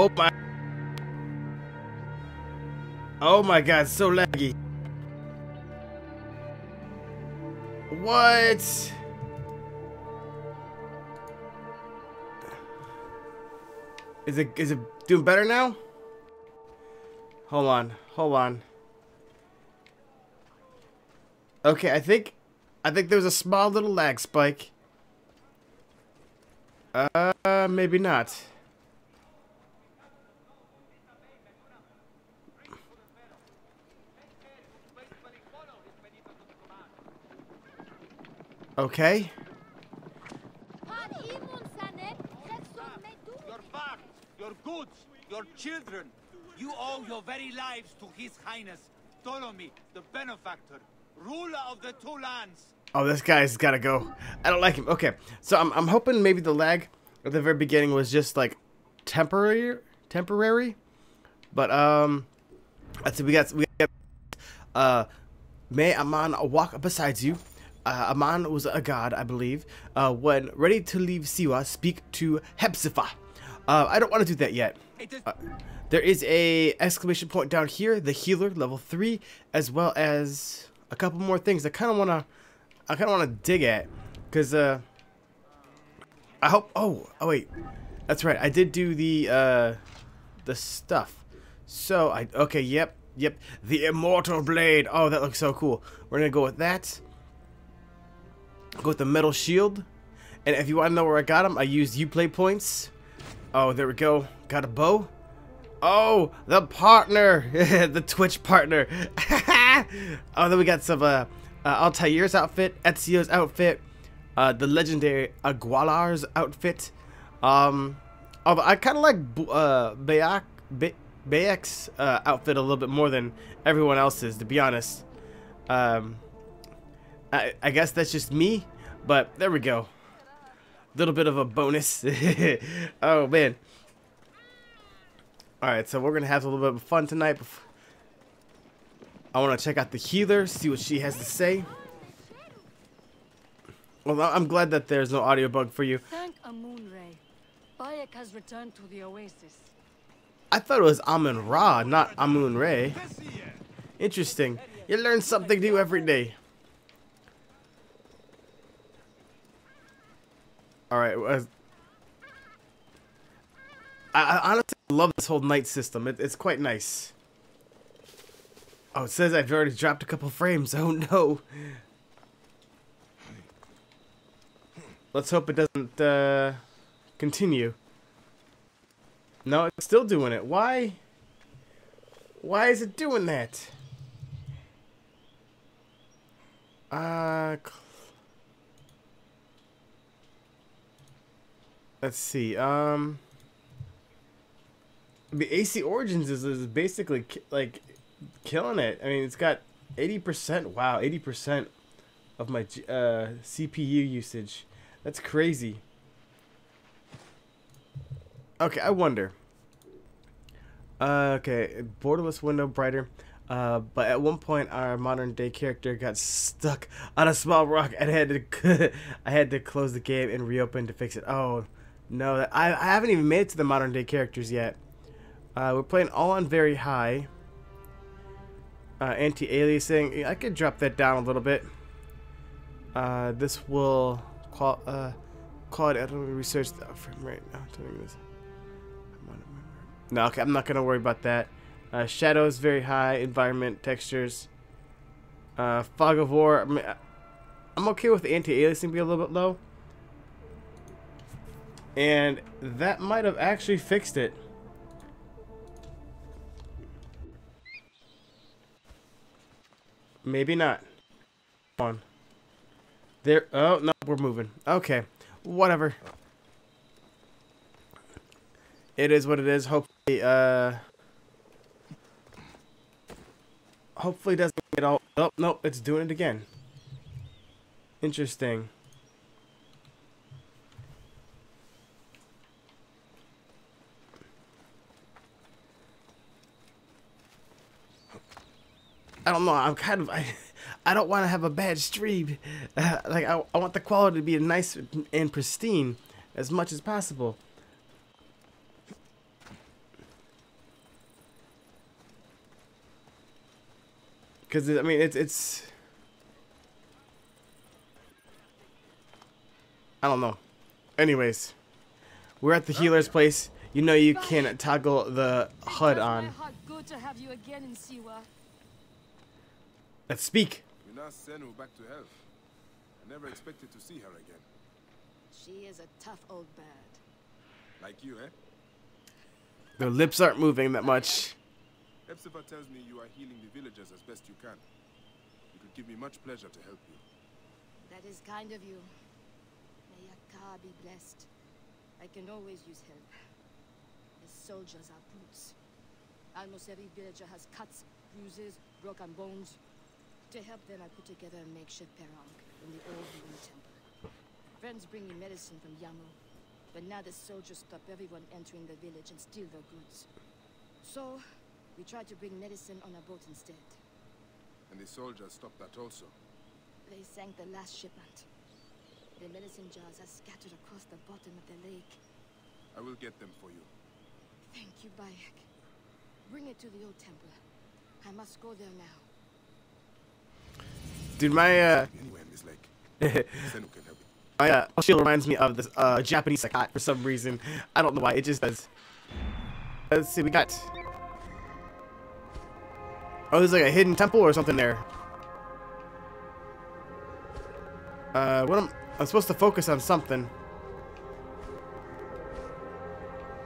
Oh my. Oh my god, so laggy. What? Is it is it doing better now? Hold on, hold on. Okay, I think I think there's a small little lag spike. Uh, maybe not. Okay. Your farm, your goods, your children. You owe your very lives to His Highness, Ptolemy, the benefactor, ruler of the two lands. Oh, this guy's gotta go. I don't like him. Okay, so I'm, I'm hoping maybe the lag at the very beginning was just like temporary, temporary. But um, I see we got we got uh, may Aman walk beside you. Uh, Aman was a god, I believe. Uh, when ready to leave Siwa, speak to Hepzefa. Uh, I don't want to do that yet. Uh, there is a exclamation point down here, the healer, level three, as well as a couple more things. I kind of want to, I kind of want to dig at, cause uh, I hope. Oh, oh wait, that's right. I did do the uh, the stuff. So I okay. Yep, yep. The immortal blade. Oh, that looks so cool. We're gonna go with that. Go with the metal shield. And if you want to know where I got them, I used Uplay points. Oh, there we go. Got a bow. Oh, the partner. the Twitch partner. oh, then we got some uh, uh, Altair's outfit, Ezio's outfit, uh, the legendary Aguilar's outfit. Um, although I kind of like uh, Bayek, Bay Bayek's uh, outfit a little bit more than everyone else's, to be honest. Um, I, I guess that's just me, but there we go. Little bit of a bonus. oh man. Alright, so we're gonna have a little bit of fun tonight. I want to check out the healer, see what she has to say. Well, I'm glad that there's no audio bug for you. Thank. Bayek has returned to the oasis. I thought it was Amun Ra, not Amun Ray. Interesting. You learn something new every day. Alright, uh, I, I, honestly love this whole night system. It, it's quite nice. Oh, it says I've already dropped a couple frames. Oh no. Let's hope it doesn't uh, continue. No, it's still doing it. Why? Why is it doing that? Uh, let's see. Um, the AC Origins is, is basically ki like killing it. I mean, it's got 80%. Wow, 80% of my uh, CPU usage. That's crazy. Okay, I wonder. Uh, okay, borderless window brighter. Uh, but at one point, our modern day character got stuck on a small rock, and I had to I had to close the game and reopen to fix it. Oh no, I I haven't even made it to the modern day characters yet. Uh, we're playing all on very high. Uh, anti-aliasing. I could drop that down a little bit. Uh, this will call uh, quality. I don't research the frame rate now. No, okay, I'm not gonna worry about that. Uh, shadows very high. Environment textures. Uh, fog of war. I mean, I'm okay with anti-aliasing being a little bit low. And that might have actually fixed it. Maybe not. On. There. Oh, no, we're moving. Okay. Whatever. It is what it is. Hopefully, uh... Hopefully doesn't get all... Oh, nope, it's doing it again. Interesting. I don't know. I'm kind of I, I don't want to have a bad stream. Uh, like I, I want the quality to be nice and pristine as much as possible. Because I mean, it's it's. I don't know. Anyways, we're at the healer's place. You know you can toggle the HUD on. heart good to have you again in Siwa. Let's speak. We now send her back to health. I never expected to see her again. She is a tough old bird. Like you, eh? Their lips aren't moving that much. Hepzefa tells me you are healing the villagers as best you can. It would give me much pleasure to help you. That is kind of you. May Yakar be blessed. I can always use help. The soldiers are brutes. Almost every villager has cuts, bruises, broken bones. To help them, I put together a makeshift perang in the old ruined temple. Friends bring me medicine from Yamu, but now the soldiers stop everyone entering the village and steal their goods. So, we tried to bring medicine on a boat instead. And the soldiers stopped that also. They sank the last shipment. The medicine jars are scattered across the bottom of the lake. I will get them for you. Thank you, Bayek. Bring it to the old temple. I must go there now. Dude, my uh, my uh, shield reminds me of this uh Japanese sakai for some reason. I don't know why. It just does. Let's see. We got. Oh, there's like a hidden temple or something there. Uh, what am I'm supposed to focus on something.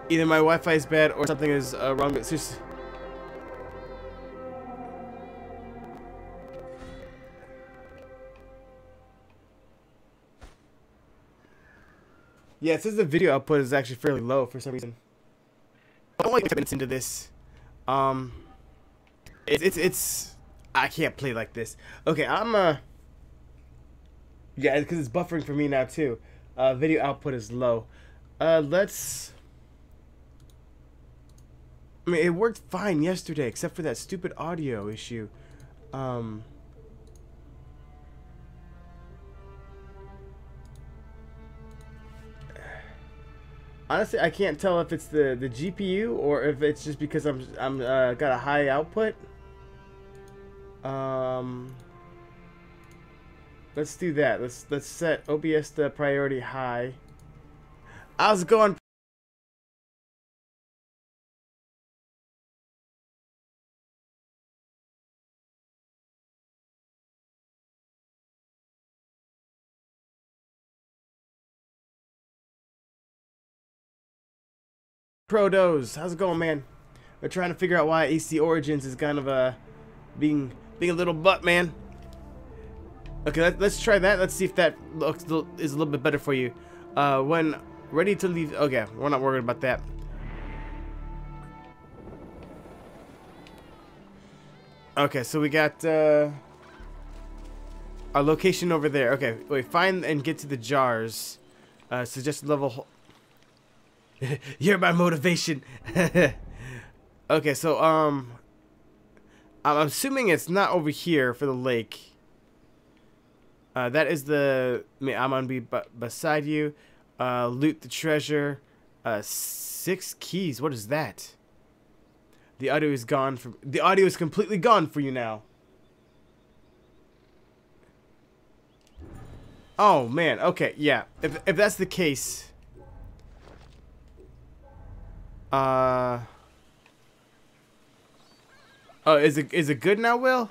Either my Wi-Fi is bad or something is uh, wrong. It's Yeah, it says the video output is actually fairly low for some reason. I don't like minutes into this. Um, it's it's it's I can't play like this. Okay, I'm uh. Yeah, because it's buffering for me now too. Uh, video output is low. Uh, let's. I mean, it worked fine yesterday, except for that stupid audio issue. Um. Honestly, I can't tell if it's the the GPU or if it's just because I'm I'm uh, got a high output. Um, let's do that. Let's let's set OBS the priority high. How's it going? Prodos, how's it going, man? We're trying to figure out why AC Origins is kind of uh, being being a little butt, man. Okay, let, us try that. Let's see if that looks is a little bit better for you. Uh, when ready to leave. Okay, we're not worried about that. Okay, so we got uh, our location over there. Okay, wait, find and get to the jars. Uh, suggest level. You're my motivation. okay, so um, I'm assuming it's not over here for the lake. Uh, that is the. I mean, I'm gonna be beside you. Uh, loot the treasure. Uh, six keys. What is that? The audio is gone from. The audio is completely gone for you now. Oh man. Okay. Yeah. If if that's the case. Uh. Oh, is it is it good now, Will?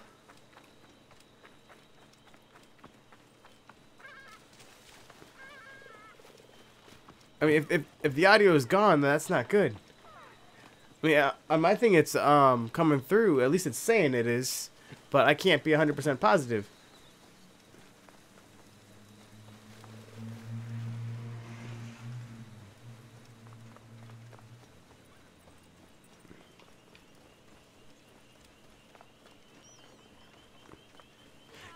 I mean, if, if, if the audio is gone, that's not good. I mean, uh, on my thing, it's um coming through. At least it's saying it is, but I can't be 100% positive.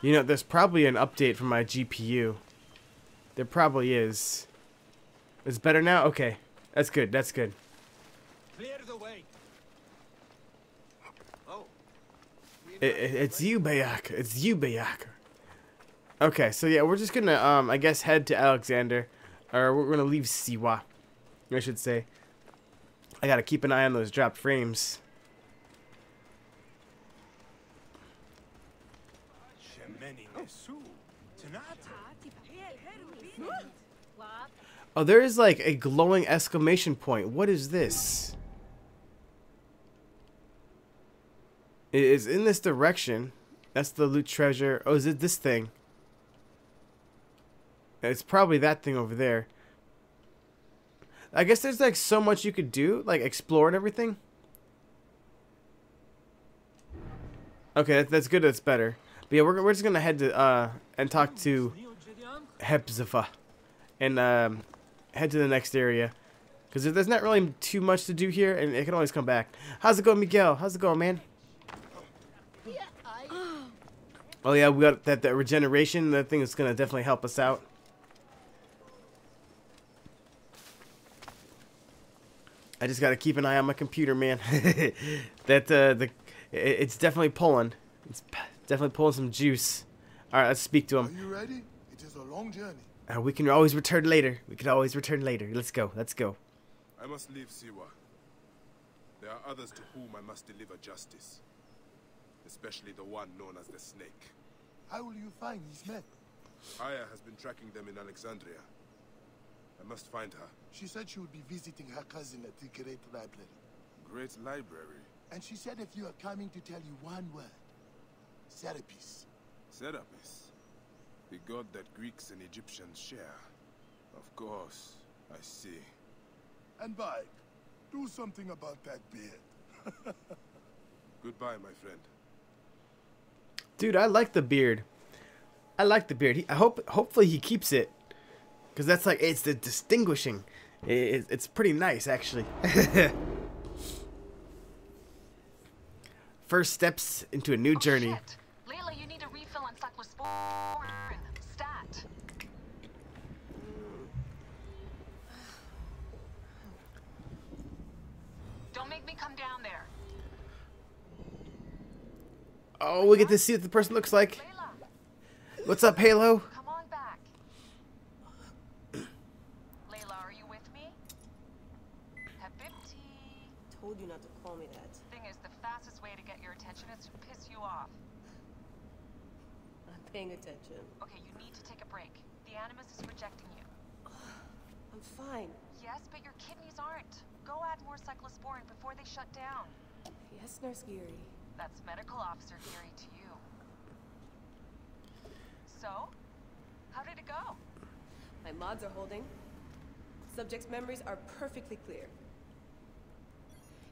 You know, there's probably an update for my GPU. There probably is. It's better now? Okay. That's good. That's good. Clear the way. Oh, It, it, it's you, Bayek. It's you, Bayek. Okay, so yeah, we're just gonna, um, I guess, head to Alexander, or we're gonna leave Siwa, I should say. I gotta keep an eye on those dropped frames. Oh, there is like a glowing exclamation point. What is this? It is in this direction. That's the loot treasure. Oh, is it this thing? It's probably that thing over there. I guess there's like so much you could do, like explore and everything. Okay, that's good. That's better. But yeah, we're, we're just gonna head to uh and talk to Hepzefa and um head to the next area because there's not really too much to do here, and it can always come back. How's it going, Miguel? How's it going, man? Oh yeah, we got that that regeneration. That thing is gonna definitely help us out. I just gotta keep an eye on my computer, man. that uh, the it, it's definitely pulling. It's definitely pulling some juice. All right, let's speak to him. Are you ready? It is a long journey. Uh, we can always return later. We can always return later. Let's go. Let's go. I must leave Siwa. There are others to whom I must deliver justice. Especially the one known as the Snake. How will you find these men? Aya has been tracking them in Alexandria. I must find her. She said she would be visiting her cousin at the Great Library. Great library. And she said if you are coming to tell you one word, Serapis. Serapis. The god that Greeks and Egyptians share. Of course. I see. And Bayek, do something about that beard. Goodbye, my friend. Dude, I like the beard. I like the beard. He, I hope, hopefully, he keeps it, because that's like it's the distinguishing. It, it- it's pretty nice, actually. First steps into a new Oh, journey. shit. Layla, you need a refill on cyclosporin. Stat. Don't make me come down there. Oh, we get to see what the person looks like. What's up, Halo? come on back. Layla, are you with me? Habibti. Told you not to call me that. Thing is, the fastest way to get your attention is to piss you off. I'm paying attention. Okay, you need to take a break. The Animus is rejecting you. I'm fine. Yes, but your kidneys aren't. Go add more cyclosporin before they shut down. Yes, Nurse Geary. That's Medical Officer Geary to you. So? How did it go? My mods are holding. Subject's memories are perfectly clear.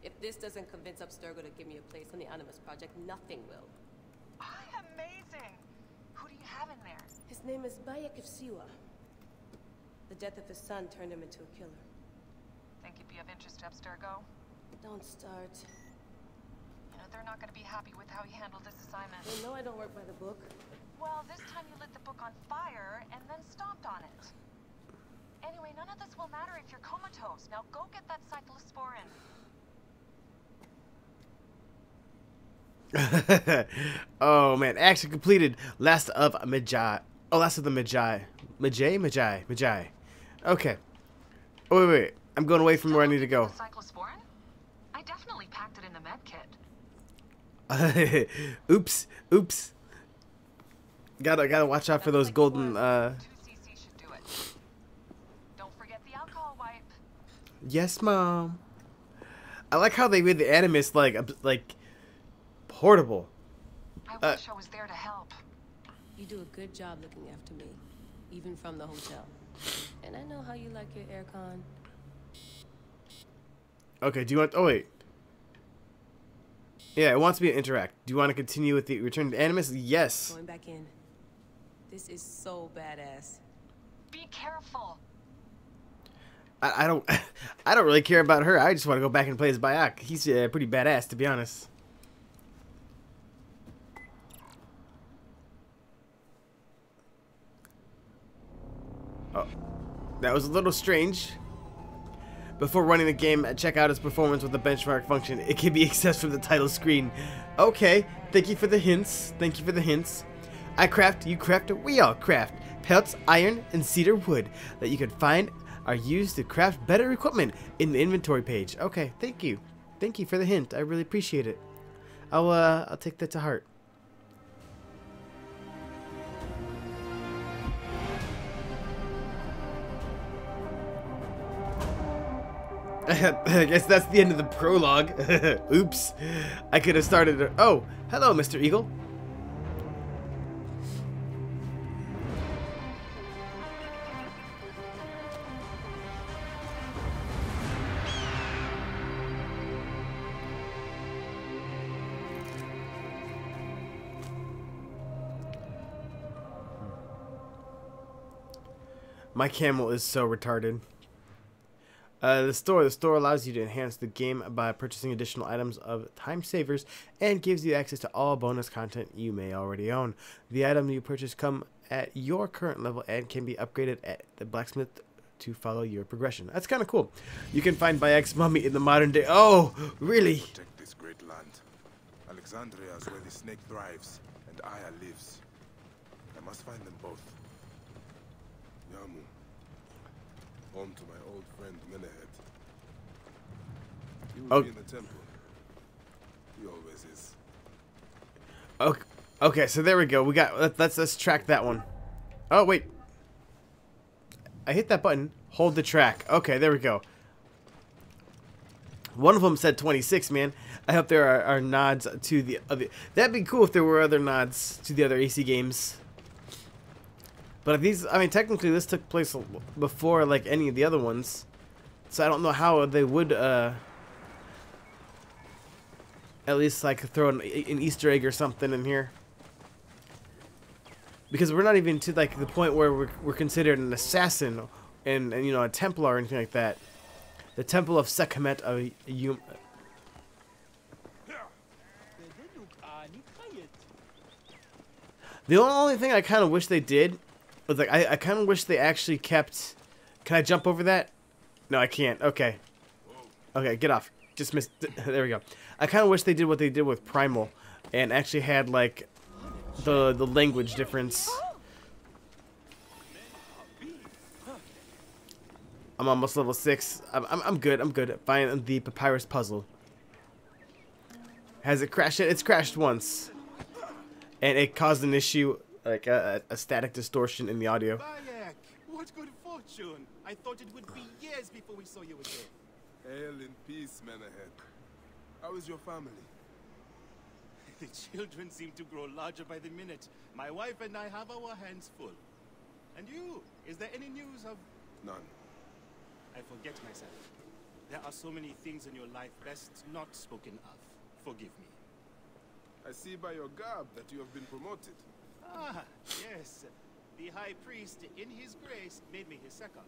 If this doesn't convince Abstergo to give me a place on the Animus Project, nothing will. Amazing! Who do you have in there? His name is Bayek of Siwa. The death of his son turned him into a killer. Think he'd be of interest to Abstergo? Don't start. You know, they're not gonna be happy with how he handled this assignment. They know I don't work by the book. Well, this time you lit the book on fire and then stomped on it. Anyway, none of this will matter if you're comatose. Now go get that cyclosporin. oh man, action completed. Last of Medjay. Oh, last of the Medjay. Magi, Magi, Magi. Okay. Oh wait, wait. I'm going away from where I need to go. Cyclosporin? I definitely packed it in the med kit. oops, oops. Gotta gotta watch out for those golden. uh 2 cc should do it. Don't forget the alcohol wipe. Yes, mom. I like how they made the animus like like portable. I Uh, wish I was there to help. You do a good job looking after me, even from the hotel. And I know how you like your aircon. Okay, do you want? Oh wait. Yeah, it wants me to interact. Do you want to continue with the return to animus? Yes. Going back in. This is so badass. Be careful. I, I don't. I don't really care about her. I just want to go back and play as Bayek. He's uh, pretty badass, to be honest. That was a little strange. Before running the game, check out its performance with the benchmark function. It can be accessed from the title screen. Okay, thank you for the hints. Thank you for the hints. I craft, you craft, we all craft. Pelts, iron, and cedar wood that you can find are used to craft better equipment in the inventory page. Okay, thank you. Thank you for the hint. I really appreciate it. I'll uh I'll take that to heart. I guess that's the end of the prologue. Oops. I could have started. A oh, hello, Mr. Eagle. My camel is so retarded. Uh, the store. The store allows you to enhance the game by purchasing additional items of time savers and gives you access to all bonus content you may already own. The item you purchase come at your current level and can be upgraded at the blacksmith to follow your progression. That's kind of cool. You can find Bayek's mummy in the modern day. Oh, really? Protect this great land. Alexandria is where the snake thrives, and Aya lives. I must find them both. Yamu. Home to my old friend Menehet. He will Oh. be in the temple. He always is. Okay, okay, so there we go. We got let- let's let's track that one. Oh wait, I hit that button. Hold the track. Okay, there we go. One of them said 26, man. I hope there are, are nods to the other. That'd be cool if there were other nods to the other AC games. But these, I mean, technically this took place before like any of the other ones, so I don't know how they would uh, at least like throw an, an Easter egg or something in here. Because we're not even to like the point where we're, we're considered an assassin and, and you know a Templar or anything like that. The Temple of Sekhmet uh, of Yum. The only thing I kind of wish they did was like I, I kind of wish they actually kept. Can I jump over that? No, I can't. Okay. Okay, get off. Just missed. There we go. I kind of wish they did what they did with Primal, and actually had like the the language difference. I'm almost level six. I'm I'm, I'm good. I'm good. Find the papyrus puzzle. Has it crashed yet? It's crashed once, and it caused an issue, like a, a static distortion in the audio. Bayek, what good fortune! I thought it would be years before we saw you again. Hail in peace, Menehet. How is your family? The children seem to grow larger by the minute. My wife and I have our hands full. And you? Is there any news of... None. I forget myself. There are so many things in your life best not spoken of. Forgive me. I see by your garb that you have been promoted. Ah, yes. The High Priest, in his grace, made me his second.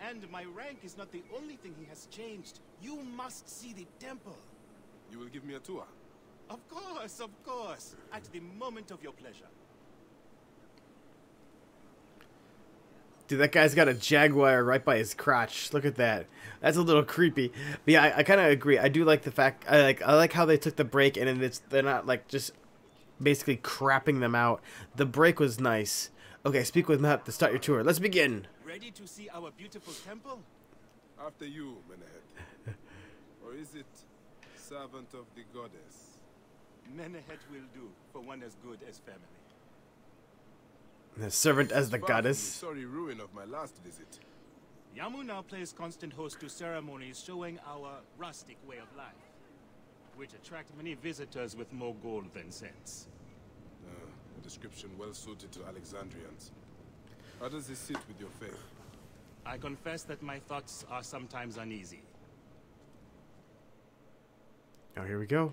And my rank is not the only thing he has changed. You must see the temple. You will give me a tour. Of course, of course. At the moment of your pleasure. Dude, that guy's got a jaguar right by his crotch. Look at that. That's a little creepy. But yeah, I, I kind of agree. I do like the fact. I like. I like how they took the break and then it's they're not like just basically crapping them out. The break was nice. Okay, speak with Map to start your tour. Let's begin. Ready to see our beautiful temple? After you, Menehet. or is it servant of the goddess? Menehet will do for one as good as family. The servant as the goddess. sorry ruin of my last visit. Yamu now plays constant host to ceremonies showing our rustic way of life, which attract many visitors with more gold than sense. Uh, a description well suited to Alexandrians. How does this sit with your faith? I confess that my thoughts are sometimes uneasy. Oh, here we go.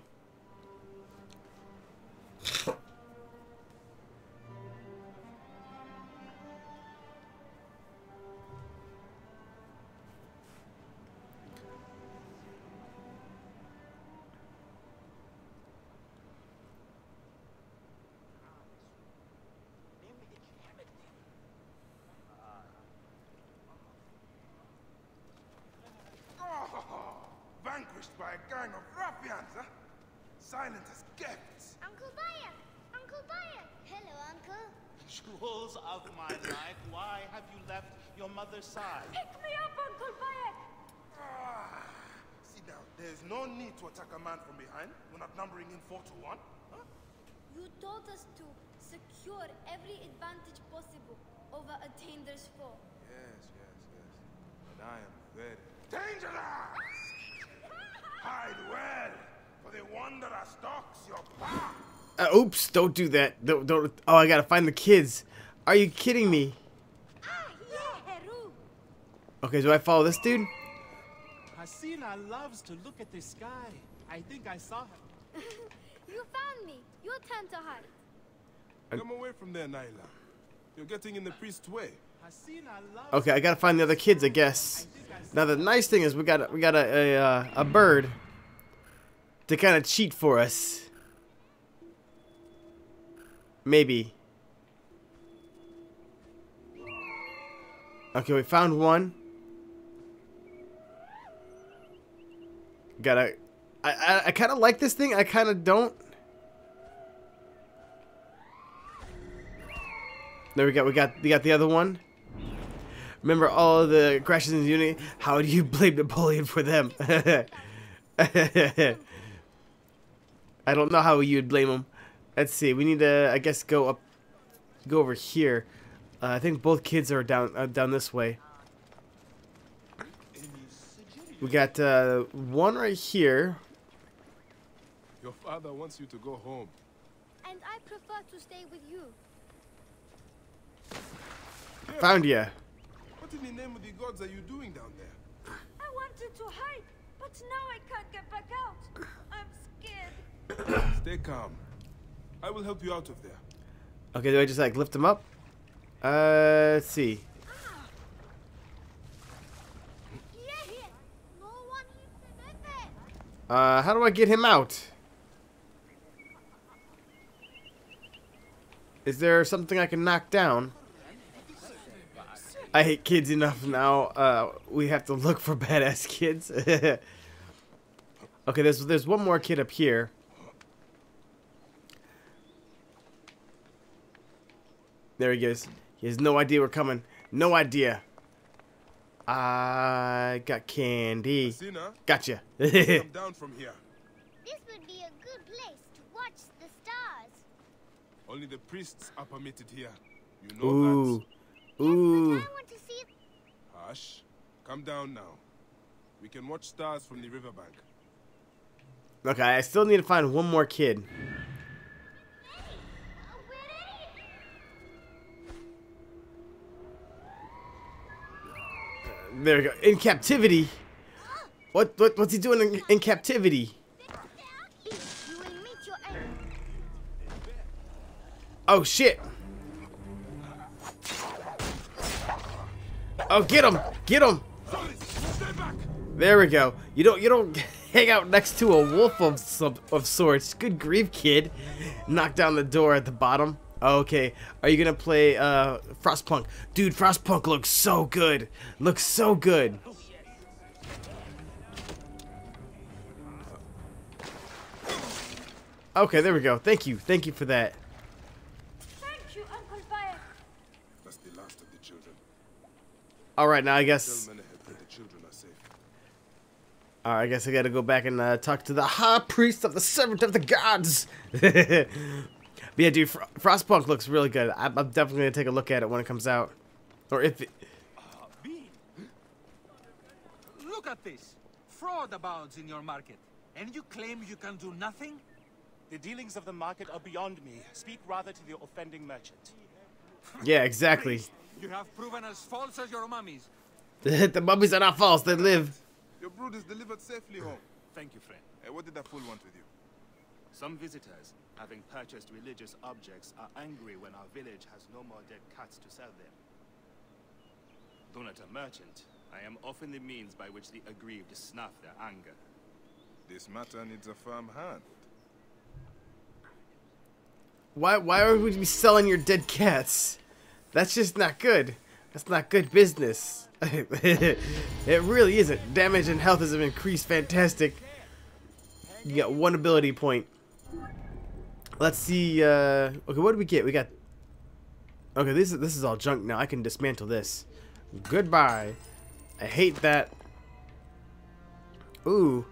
From behind. We're not numbering in four to one. Huh? You told us to secure every advantage possible over a Tander's foe. Yes, yes, yes. And I am very dangerous. Hide well, for the wanderer stalks your path. Uh, oops! Don't do that. Don't, don't. Oh, I gotta find the kids. Are you kidding me? Ah, yeah, Heru! Okay, do I follow this dude? Hasina loves to look at the sky. I think I saw her. You found me. Your turn to hide. Come away from there, Nyla. You're getting in the priest's way. Okay, I gotta find the other kids, I guess. Now the nice thing is we got a, we got a a, uh, a bird to kind of cheat for us. Maybe. Okay, we found one. Gotta. I I, I kind of like this thing. I kind of don't. There we go. We got we got the other one. Remember all the crashes in Unity? How do you blame Napoleon for them? I don't know how you'd blame him. Let's see. We need to, I guess, go up, go over here. Uh, I think both kids are down uh, down this way. We got uh, one right here. Your father wants you to go home. And I prefer to stay with you. Found you. What in the name of the gods are you doing down there? I wanted to hide, but now I can't get back out. I'm scared. Stay calm. I will help you out of there. Okay, do I just like lift him up? Uh, let's see. Here, here. No one lifted it. Uh, how do I get him out? Is there something I can knock down? I hate kids enough now. Uh, we have to look for badass kids. okay, there's there's one more kid up here. There he goes. He has no idea we're coming. No idea. I got candy. Sina, Gotcha. come down from here. This would be a good place to watch the stars. Only the priests are permitted here. You know Ooh. Ooh. I want to see that. Hush. Come down now. We can watch stars from the riverbank. Okay, I still need to find one more kid. There we go. In captivity. What what what's he doing in, in captivity? Oh shit. Oh, get him! Get him! There we go. You don't you don't hang out next to a wolf of some of sorts. Good grief, kid. Knock down the door at the bottom. Okay, are you gonna play uh, Frostpunk? Dude, Frostpunk looks so good. Looks so good. Okay, there we go. Thank you. Thank you for that. Thank you, Uncle Bayek. That's the last of the children. All right, now I guess. Tell Menehet that the children are safe. All right, I guess I gotta go back and uh, talk to the high priest of the servant of the gods. but yeah, dude, Fr Frostpunk looks really good. I'm, I'm definitely gonna take a look at it when it comes out, or if it. Bean. Look at this. Fraud abounds in your market. And you claim you can do nothing? The dealings of the market are beyond me. Speak rather to the offending merchant. Yeah, exactly. You have proven as false as your mummies. the mummies are not false; they live. Your brood is delivered safely home. Thank you, friend. Hey, what did that fool want with you? Some visitors, having purchased religious objects, are angry when our village has no more dead cats to sell them. Though not a merchant, I am often the means by which the aggrieved snuff their anger. This matter needs a firm hand. Why? Why are we be selling your dead cats? That's just not good. That's not good business. it really isn't. Damage and health has increased fantastic. You got one ability point. Let's see. Uh, okay, what did we get? We got Okay, this is this is all junk now. I can dismantle this. Goodbye. I hate that. Ooh.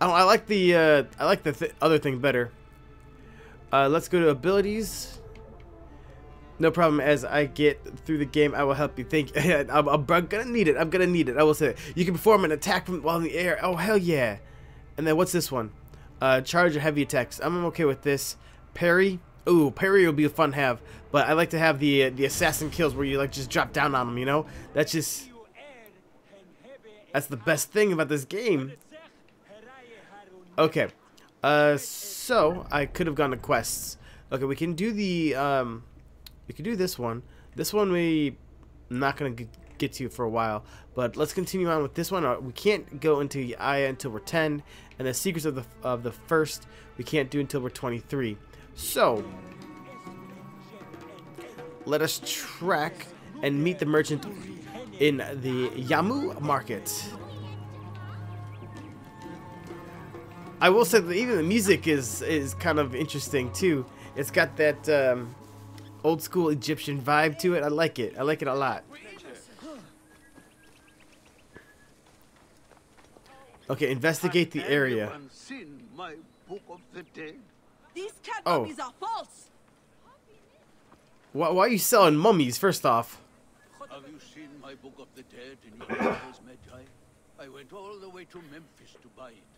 I don't, I like the uh, I like the th other thing better. Uh, let's go to abilities. No problem. As I get through the game, I will help you. Think I'm, I'm gonna need it. I'm gonna need it. I will say it. You can perform an attack from while in the air. Oh hell yeah! And then what's this one? Uh, charge or heavy attacks. I'm okay with this. Parry. Ooh, parry will be a fun have. But I like to have the uh, the assassin kills where you like just drop down on them. You know, that's just that's the best thing about this game. Okay. Uh, so I could have gone to quests. Okay, we can do the um, we can do this one. This one we not gonna get to for a while, but let's continue on with this one. Uh, we can't go into Aya until we're 10, and the secrets of the of the first we can't do until we're 23. So let us track and meet the merchant in the Yamu market. I will say that even the music is is kind of interesting too. It's got that um, old school Egyptian vibe to it. I like it. I like it a lot. Okay, investigate the area. Seen my book of the dead? These cat Oh. mummies are false. Why, why are you selling mummies? First off, Have you seen my book of the dead in your uncle's Magi? I went all the way to Memphis to buy it.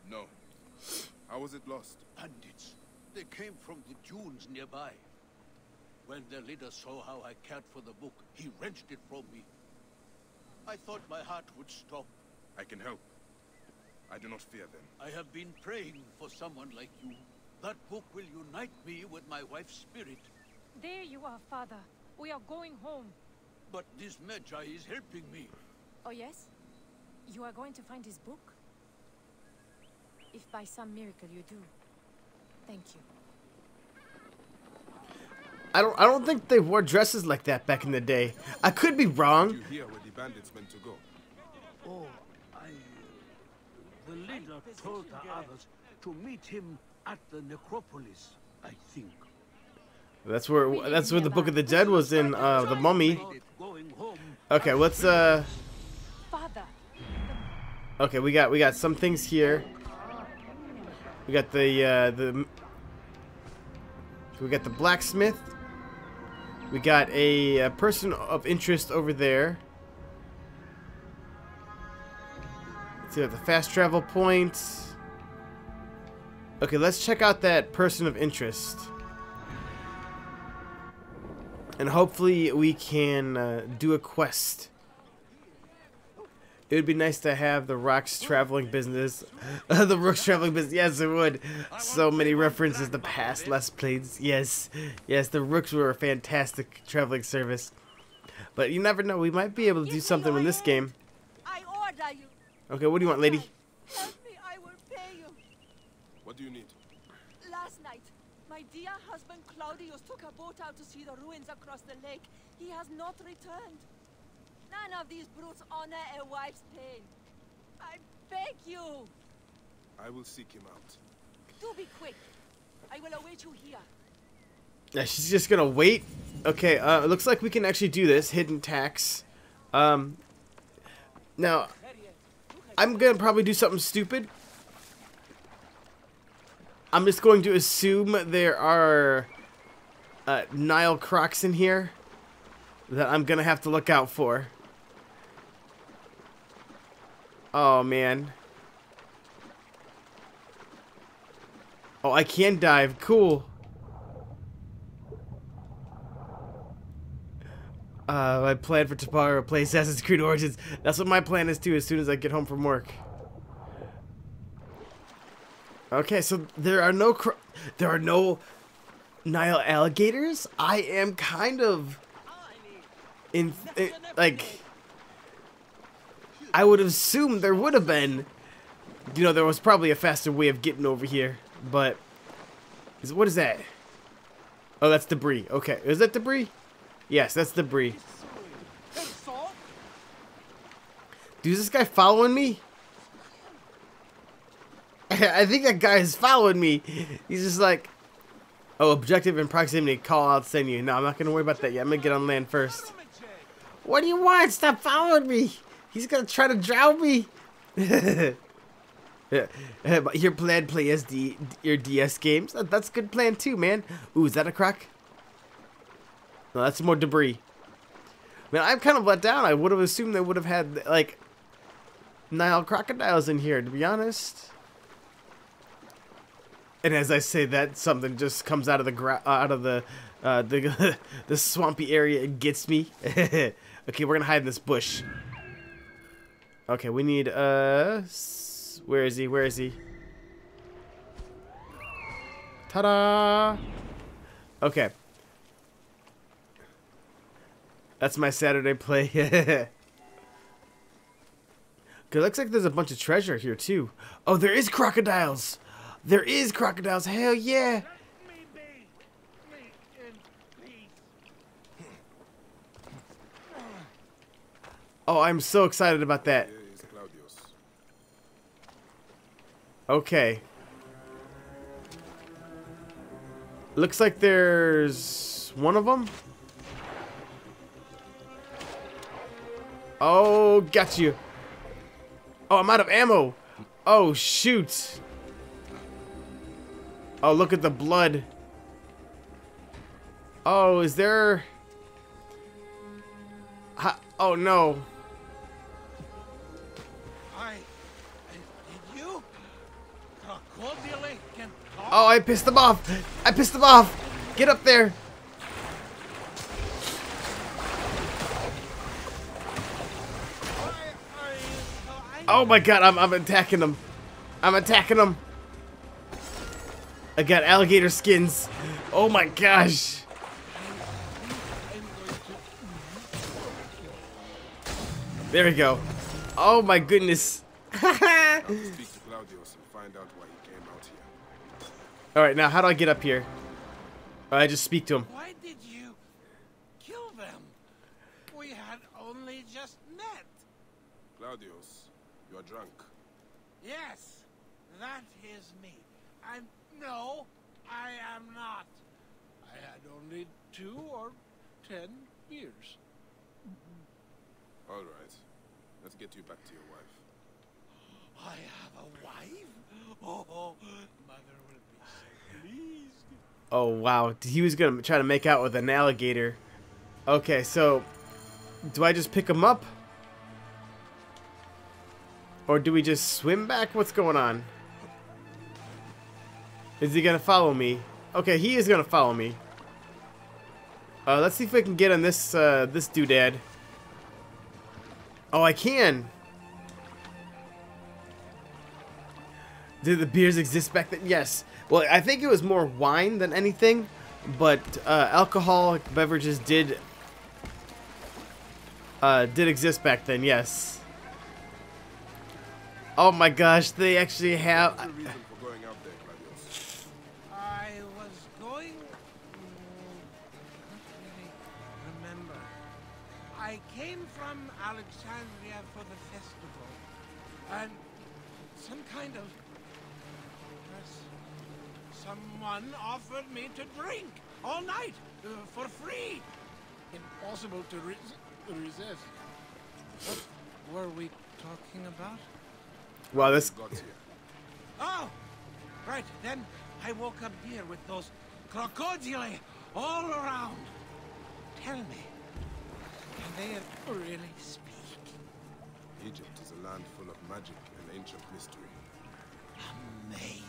No. How was it lost? Bandits. They came from the dunes nearby. When their leader saw how I cared for the book, he wrenched it from me. I thought my heart would stop. I can help. I do not fear them. I have been praying for someone like you. That book will unite me with my wife's spirit. There you are, father. We are going home. But this Medjay is helping me. Oh, yes? You are going to find his book? If by some miracle you do, thank you. I don't I don't think they wore dresses like that back in the day. I could be wrong. you hear where the bandits meant to go? Oh, I... The leader told the others to meet him at the necropolis, I think. That's where that's where the Book of the Dead was in uh, the Mummy. Okay, let's uh. Father! Okay, we got we got some things here. We got the uh, the we got the blacksmith. We got a, a person of interest over there. Let's see the fast travel point. Okay, let's check out that person of interest. And hopefully we can uh, do a quest. It would be nice to have the Rock's traveling business. the Rook's traveling business. Yes, it would. So many references to the past Let's Plays. Yes. Yes, the Rooks were a fantastic traveling service. But you never know. We might be able to do something in this game. I order you. Okay, what do you want, lady? Help me, I will pay you. What do you need? Last night, my dear husband Claudius took a boat out to see the ruins across the lake. He has not returned. None of these brutes honor a wife's pain. I beg you. I will seek him out. Do be quick. I will await you here. Yeah, she's just gonna wait. Okay, uh, it looks like we can actually do this. Hidden tax. Um, now, I'm gonna probably do something stupid. I'm just going to assume there are uh, Nile Crocs in here that I'm gonna have to look out for. Oh man. Oh, I can dive. Cool. Uh, my plan for tomorrow play Assassin's Creed Origins. That's what my plan is too. As soon as I get home from work. Okay, so there are no there are no Nile alligators. I am kind of in, in like I would assume there would have been. You know, there was probably a faster way of getting over here, but is what is that? Oh, that's debris. Okay, is that debris? Yes, that's debris. Dude, is this guy following me? I think that guy is following me. He's just like, Oh, objective and proximity call out send you. No, I'm not gonna worry about that yet. I'm gonna get on land first. What do you want? Stop following me. He's gonna try to drown me. Your plan play as D, your DS games. That- That's a good plan too, man. Ooh, is that a croc? No, that's more debris. Man, I'm kind of let down. I would have assumed they would have had like Nile crocodiles in here, to be honest. And as I say that, something just comes out of the uh, out of the uh, the the swampy area and gets me. okay, we're gonna hide in this bush. Okay, we need uh, where is he? Where is he? Ta-da! Okay. That's my Saturday play. It looks like there's a bunch of treasure here too. Oh, there is crocodiles. There is crocodiles. Hell yeah. Oh, I'm so excited about that. Here is Claudius. Okay. Looks like there's one of them. Oh, got you. Oh, I'm out of ammo. Oh, shoot. Oh, look at the blood. Oh, is there... Oh, no. Oh, I pissed them off. I pissed them off. Get up there. Oh my god, I'm, I'm attacking them. I'm attacking them. I got alligator skins. Oh my gosh. There we go. Oh my goodness. here. Alright, now how do I get up here? I just speak to him. Why did you kill them? We had only just met. Claudius, you are drunk. Yes, that is me. I'm no, I am not. I had only two or ten beers. All right. Let's get you back to your wife. I have a wife? Oh, mother will be so pleased. Oh wow, he was gonna try to make out with an alligator. Okay, so do I just pick him up? Or do we just swim back? What's going on? Is he gonna follow me? Okay, he is gonna follow me. Uh, let's see if we can get on this uh, this doodad. Oh, I can. Did the beers exist back then? Yes. Well, I think it was more wine than anything, but uh, alcoholic beverages did uh, did exist back then. Yes. Oh my gosh, they actually have. Someone offered me to drink all night uh, for free. Impossible to res- resist. What were we talking about? Wow, this. Got here. Oh, right. Then I woke up here with those crocodile all around. Tell me, can they really speak? Egypt is a land full of magic and ancient mystery. Amazing.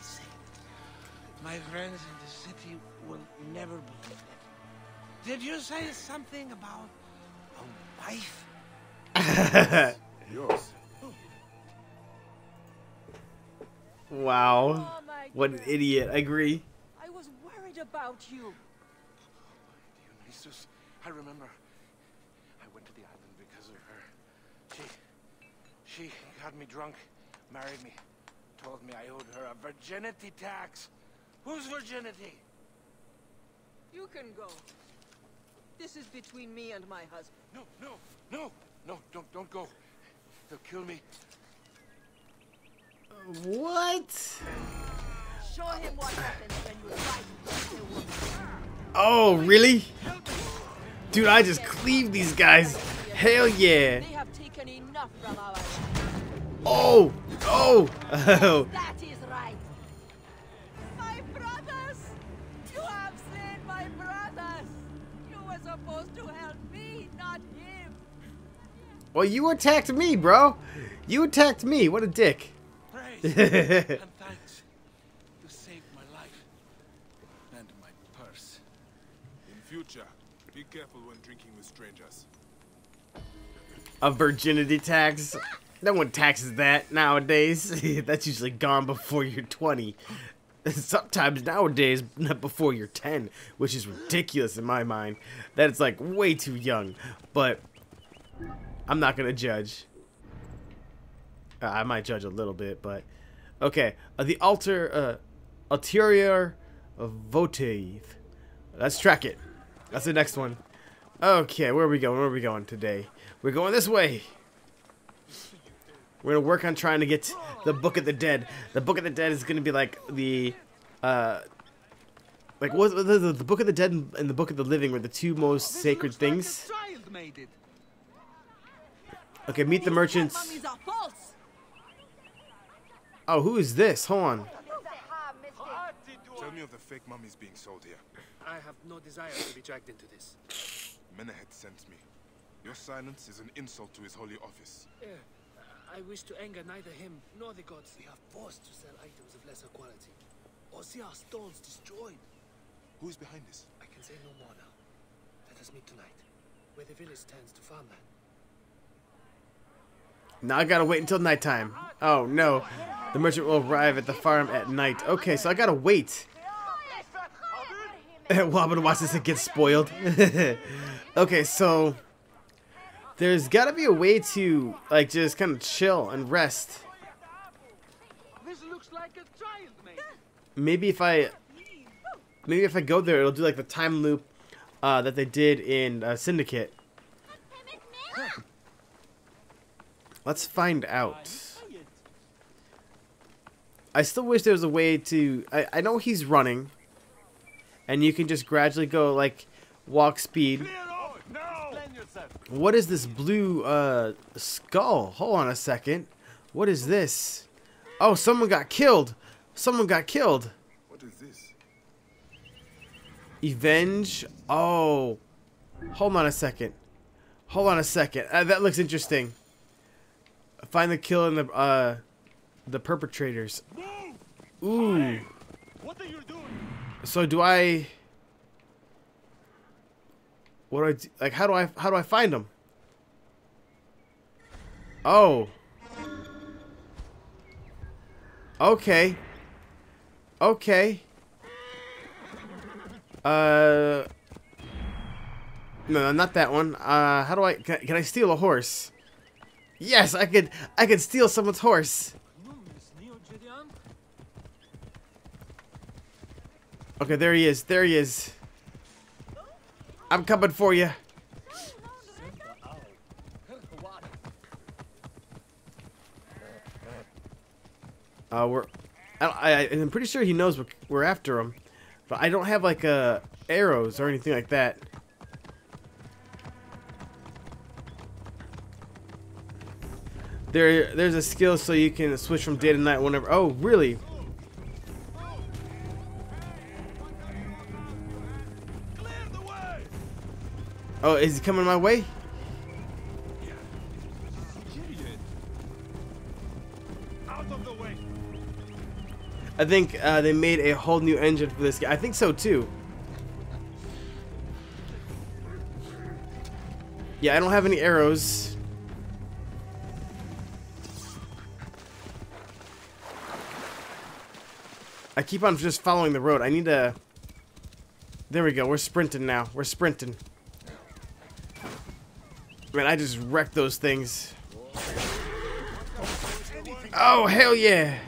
My friends in the city will never believe it. Did you say something about a wife? Yours. wow. Oh, What an idiot. I agree. I was worried about you. Oh, Dionysus, I remember. I went to the island because of her. She, she got me drunk, married me, told me I owed her a virginity tax. Whose virginity? You can go. This is between me and my husband. No, no, no, no! Don't, don't go. They'll kill me. Uh, what? Show him what happens when you fight with a. Oh, really? Dude, I just cleave these guys. Hell yeah. They have taken enough from our land. Oh, oh, oh. That is right. My brothers! You have slain my brothers! You were supposed to help me, not him. Well, you attacked me, bro. You attacked me. What a dick. Praise and thanks. You saved my life. And my purse. In future, be careful when drinking with strangers. A virginity tax. No one taxes that nowadays. That's usually gone before you're 20. Sometimes nowadays, not before you're 10, which is ridiculous in my mind. That's like way too young. But I'm not gonna judge. Uh, I might judge a little bit, but okay. Uh, the altar, uh, ulterior votive. Let's track it. That's the next one. Okay, where are we going? Where are we going today? We're going this way. We're gonna work on trying to get the Book of the Dead. The Book of the Dead is gonna be like the, uh, like what the, the, Book of the Dead and, the Book of the Living were the two most sacred things. It. Okay, meet the merchants. Mummies are false. Oh, who is this? Hold on. Tell me of the fake mummies being sold here. I have no desire to be dragged into this. Menehet sent me. Your silence is an insult to his holy office. Eh, I wish to anger neither him nor the gods. We are forced to sell items of lesser quality, or see our stalls destroyed. Who is behind this? I can say no more now. Let us meet tonight, where the village turns to farmland. Now I gotta wait until nighttime. Oh no. The merchant will arrive at the farm at night. Okay, so I gotta wait. Wobbin watches it get spoiled. okay, so there's gotta be a way to like just kind of chill and rest. This looks like a child. Maybe if I maybe if I go there, it'll do like the time loop uh, that they did in uh, Syndicate. Let's find out. I still wish there was a way to. I, I know he's running, and you can just gradually go like walk speed. What is this blue uh, skull? Hold on a second. What is this? Oh, someone got killed. Someone got killed. What is this? Evenge. Oh, hold on a second. Hold on a second. Uh, that looks interesting. Find the kill and the uh, the perpetrators. Ooh. What are you doing? So do I? What do I do? like? How do I how do I find them? Oh. Okay. Okay. Uh. No, not that one. Uh, how do I? Can, can I steal a horse? Yes, I could. I could steal someone's horse. Okay, there he is. There he is. I'm coming for you. Uh, we're. I, I, I'm pretty sure he knows we're, we're after him, but I don't have like uh arrows or anything like that. There, there's a skill so you can switch from day to night whenever. Oh, really? Oh, is he coming my way? I think uh, they made a whole new engine for this guy. I think so too. Yeah, I don't have any arrows. I keep on just following the road. I need to... There we go. We're sprinting now. We're sprinting. Man, I just wrecked those things. Oh, hell yeah.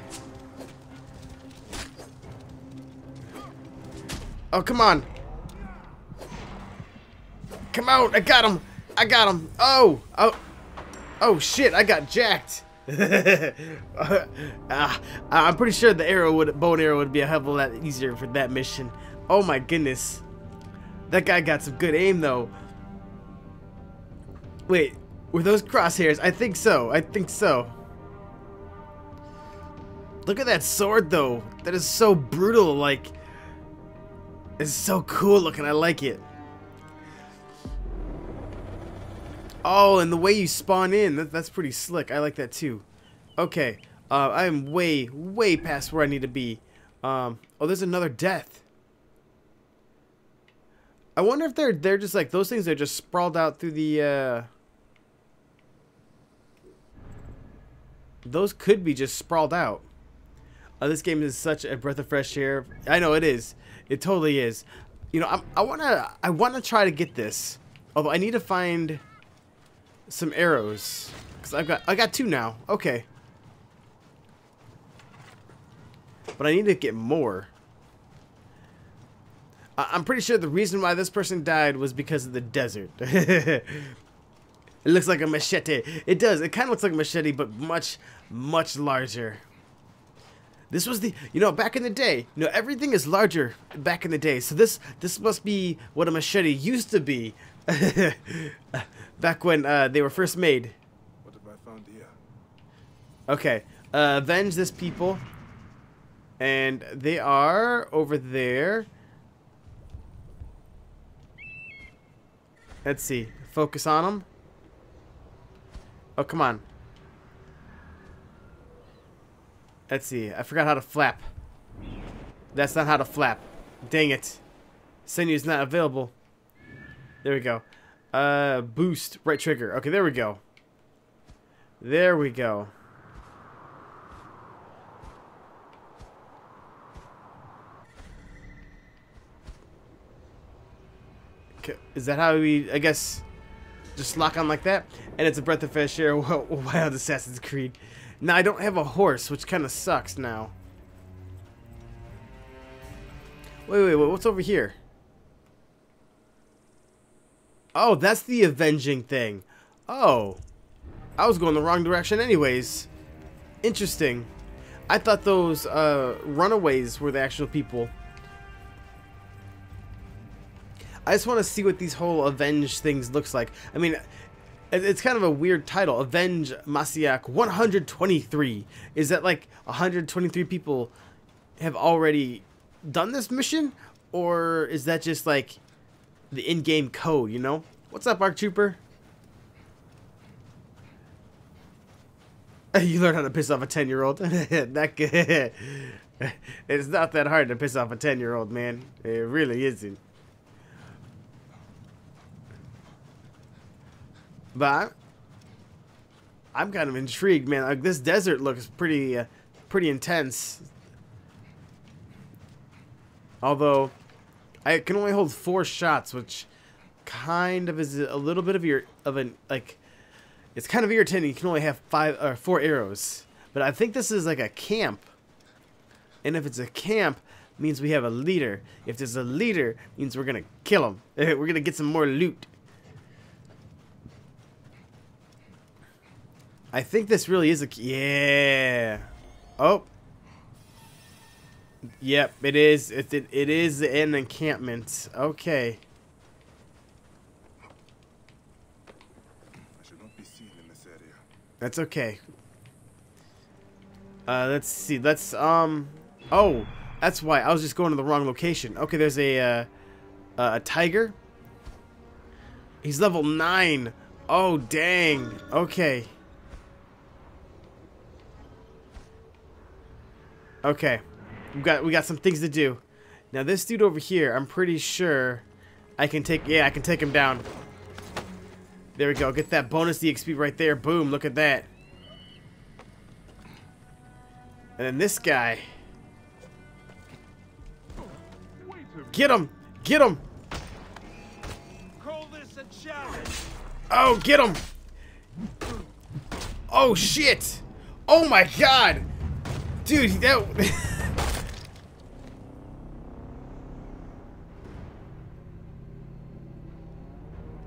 Oh, come on. Come out. I got him. I got him. Oh. Oh. Oh, shit. I got jacked. uh, I'm pretty sure the arrow would, bow and arrow would be a hell of a lot easier for that mission. Oh my goodness. That guy got some good aim though. Wait, were those crosshairs? I think so. I think so. Look at that sword though. That is so brutal. Like, it's so cool looking. I like it. Oh, and the way you spawn in, that, that's pretty slick. I like that too. Okay, uh, I am way, way past where I need to be. Um, oh, there's another death. I wonder if they're they're just like those things are just sprawled out through the. Uh... Those could be just sprawled out. Uh, this game is such a breath of fresh air. I know it is. It totally is. You know, I'm, I wanna I wanna try to get this. Although I need to find some arrows because I've got I got two now. Okay. But I need to get more. I I'm pretty sure the reason why this person died was because of the desert. it looks like a machete. It does. It kind of looks like a machete, but much, much larger. This was the, you know, back in the day, you know, everything is larger back in the day. So this, this must be what a machete used to be. back when uh, they were first made. What have I found here? Okay, uh, avenge this people. And they are over there. Let's see. Focus on them. Oh, come on. Let's see. I forgot how to flap. That's not how to flap. Dang it. Senu is not available. There we go. Uh, boost. Right trigger. Okay, there we go. There we go. Okay, is that how we, I guess, just lock on like that? And it's a breath of fresh air. Wild Assassin's Creed. Now, I don't have a horse, which kind of sucks now. Wait, wait, wait. What's over here? Oh, that's the avenging thing. Oh. I was going the wrong direction anyways. Interesting. I thought those uh, runaways were the actual people. I just want to see what these whole avenge things looks like. I mean, it's kind of a weird title. Avenge Masiak 123. Is that like 123 people have already done this mission? Or is that just like the in-game code, you know? What's up, Arc Trooper? you learn how to piss off a 10-year-old. that it's not that hard to piss off a 10-year-old, man. It really isn't. But I'm, I'm kind of intrigued, man. Like this desert looks pretty, uh, pretty intense. Although, I can only hold four shots, which kind of is a little bit of your of an like. It's kind of irritating. You can only have five or four arrows, but I think this is like a camp. And if it's a camp, means we have a leader. If there's a leader, means we're gonna kill him. We're gonna get some more loot. I think this really is a... Yeah. Oh. Yep, it is. It, it, it is an encampment. Okay. I should not be seen in this area. That's okay. Uh, let's see. Let's, um... Oh, that's why. I was just going to the wrong location. Okay, there's a, uh, uh, a tiger. He's level 9. Oh, dang. Okay. Okay. We got we got some things to do. Now this dude over here, I'm pretty sure I can take yeah, I can take him down. There we go. Get that bonus EXP right there. Boom, look at that. And then this guy. Get him! Get him! Oh, get him! Oh shit! Oh my god! Dude, that...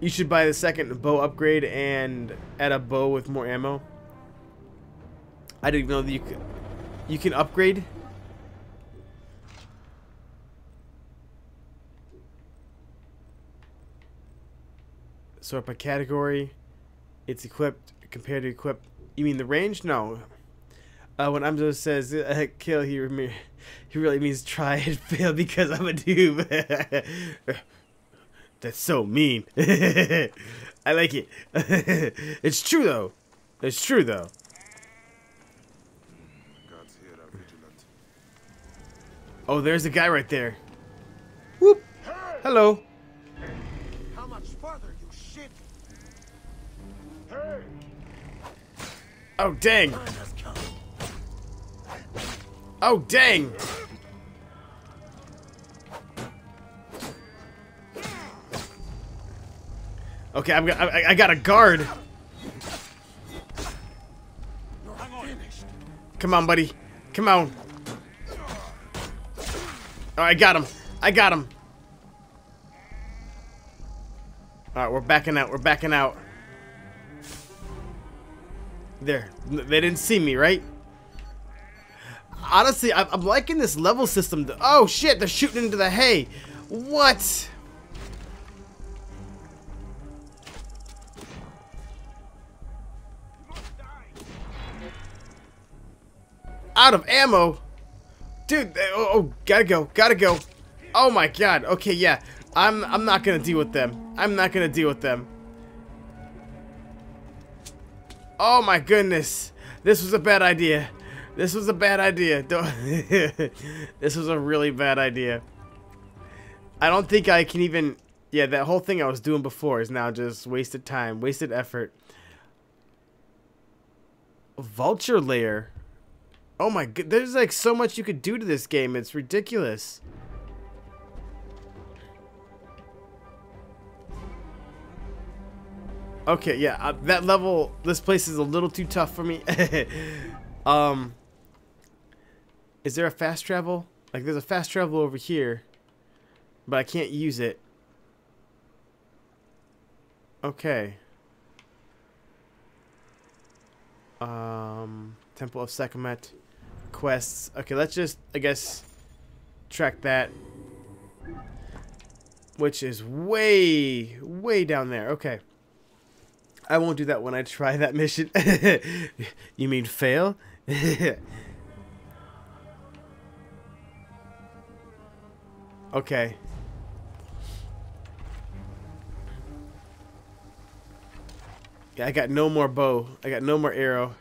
you should buy the second bow upgrade and add a bow with more ammo. I didn't know that you could. You can upgrade. Sort by category. It's equipped compared to equipped. You mean the range? No. Uh, when Ahmso says uh, kill, he he really means try and fail because I'm a noob. That's so mean. I like it. it's true though. It's true though. Guards here vigilant. Oh, there's a guy right there. Whoop. Hello. How much further, you shit? Hey! Oh dang. Oh dang. Okay, I'm, I, I got a guard. Come on, buddy. Come on. Oh, I got him. I got him. Alright, we're backing out. We're backing out. There. They didn't see me, right? Honestly, I'm, I'm liking this level system. Oh, shit. They're shooting into the hay. What? Out of ammo? Dude, oh, oh, gotta go. Gotta go. Oh my god. Okay, yeah. I'm I'm not gonna deal with them. I'm not gonna deal with them. Oh my goodness. This was a bad idea. This was a bad idea. This was a really bad idea. I don't think I can even... Yeah, that whole thing I was doing before is now just wasted time, wasted effort. Vulture lair. Oh my god, there's like so much you could do to this game. It's ridiculous. Okay, yeah, uh, that level, this place is a little too tough for me. um, is there a fast travel? Like, there's a fast travel over here, but I can't use it. Okay. Um, Temple of Sekhmet, quests. Okay, let's just, I guess, track that. Which is way, way down there. Okay. I won't do that when I try that mission. you mean fail? okay. Yeah, I got no more bow. I got no more arrow.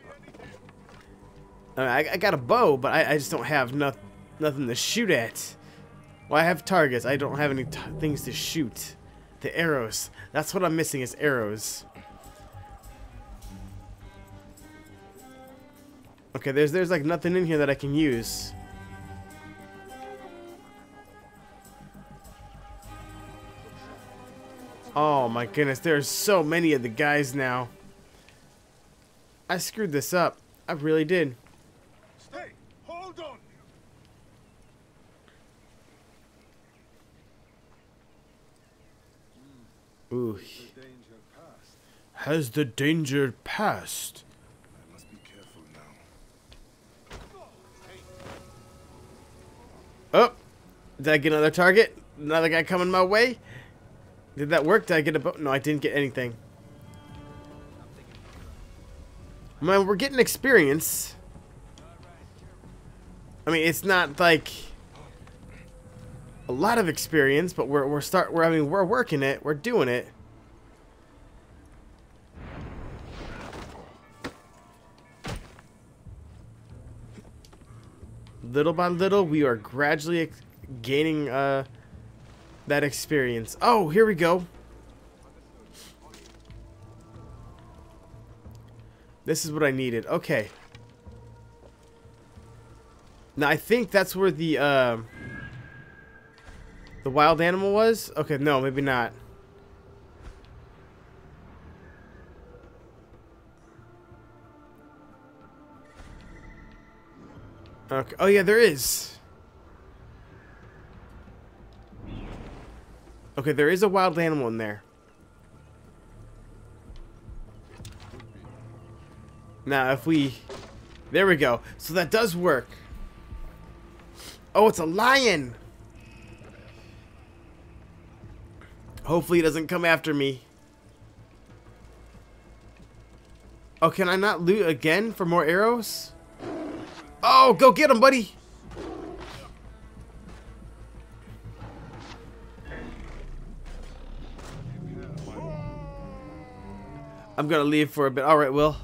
I, mean, I, I got a bow, but I, I just don't have no, nothing to shoot at. Well, I have targets. I don't have any things to shoot. The arrows. That's what I'm missing is arrows. Okay, there's there's like nothing in here that I can use. Oh my goodness, there's so many of the guys now. I screwed this up. I really did. Stay! Hold on! Ooh. Has the danger passed? I must be careful now. Oh, did I get another target? Another guy coming my way? Did that work? Did I get a boat? No, I didn't get anything. Man, we're getting experience. I mean, it's not like a lot of experience, but we're we're start we're I mean we're working it. We're doing it. Little by little, we are gradually gaining uh that experience. Oh, here we go. This is what I needed. Okay. Now, I think that's where the, uh, the wild animal was? Okay, no, maybe not. Okay. Oh, yeah, there is. Okay, there is a wild animal in there. Now, if we There we go. So that does work. Oh, it's a lion. Hopefully he doesn't come after me. Oh, can I not loot again for more arrows? Oh, go get him, buddy. I'm gonna leave for a bit. All right, Will.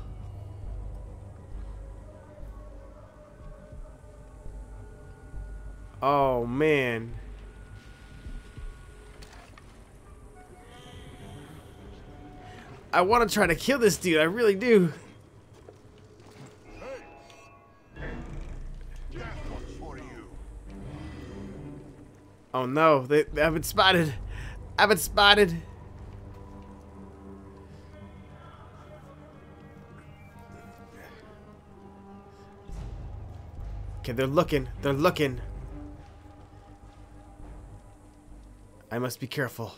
Oh man. I want to try to kill this dude. I really do. Oh no, they, they haven't spotted. I haven't spotted. Okay, they're looking. They're looking. I must be careful.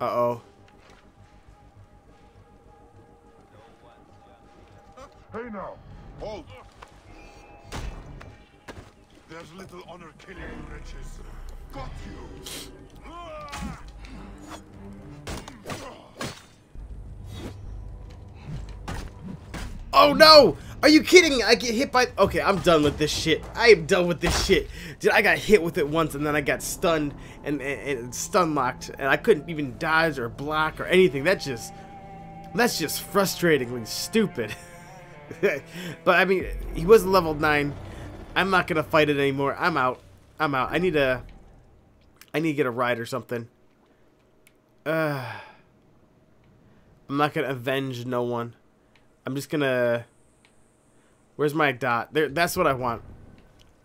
Uh-oh. hey now. Hold. There's little honor killing you, wretches. Got you. Oh no! Are you kidding? I get hit by. Okay, I'm done with this shit. I am done with this shit. Dude, I got hit with it once and then I got stunned and, and, and stun locked and I couldn't even dodge or block or anything. That just. That's just frustratingly stupid. but I mean, he was level 9. I'm not gonna fight it anymore. I'm out. I'm out. I need a. I need to get a ride or something. Uh, I'm not gonna avenge no one. I'm just gonna. Where's my dot? There. That's what I want.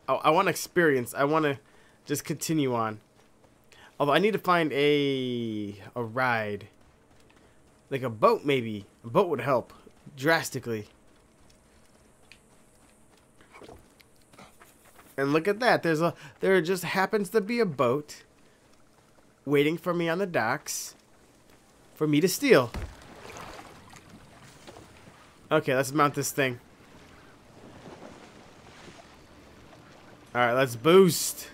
Oh, I want experience. I want to just continue on. Although I need to find a a ride, like a boat maybe. A boat would help drastically. And look at that. There's a there just happens to be a boat waiting for me on the docks for me to steal. Okay, let's mount this thing. Alright, let's boost.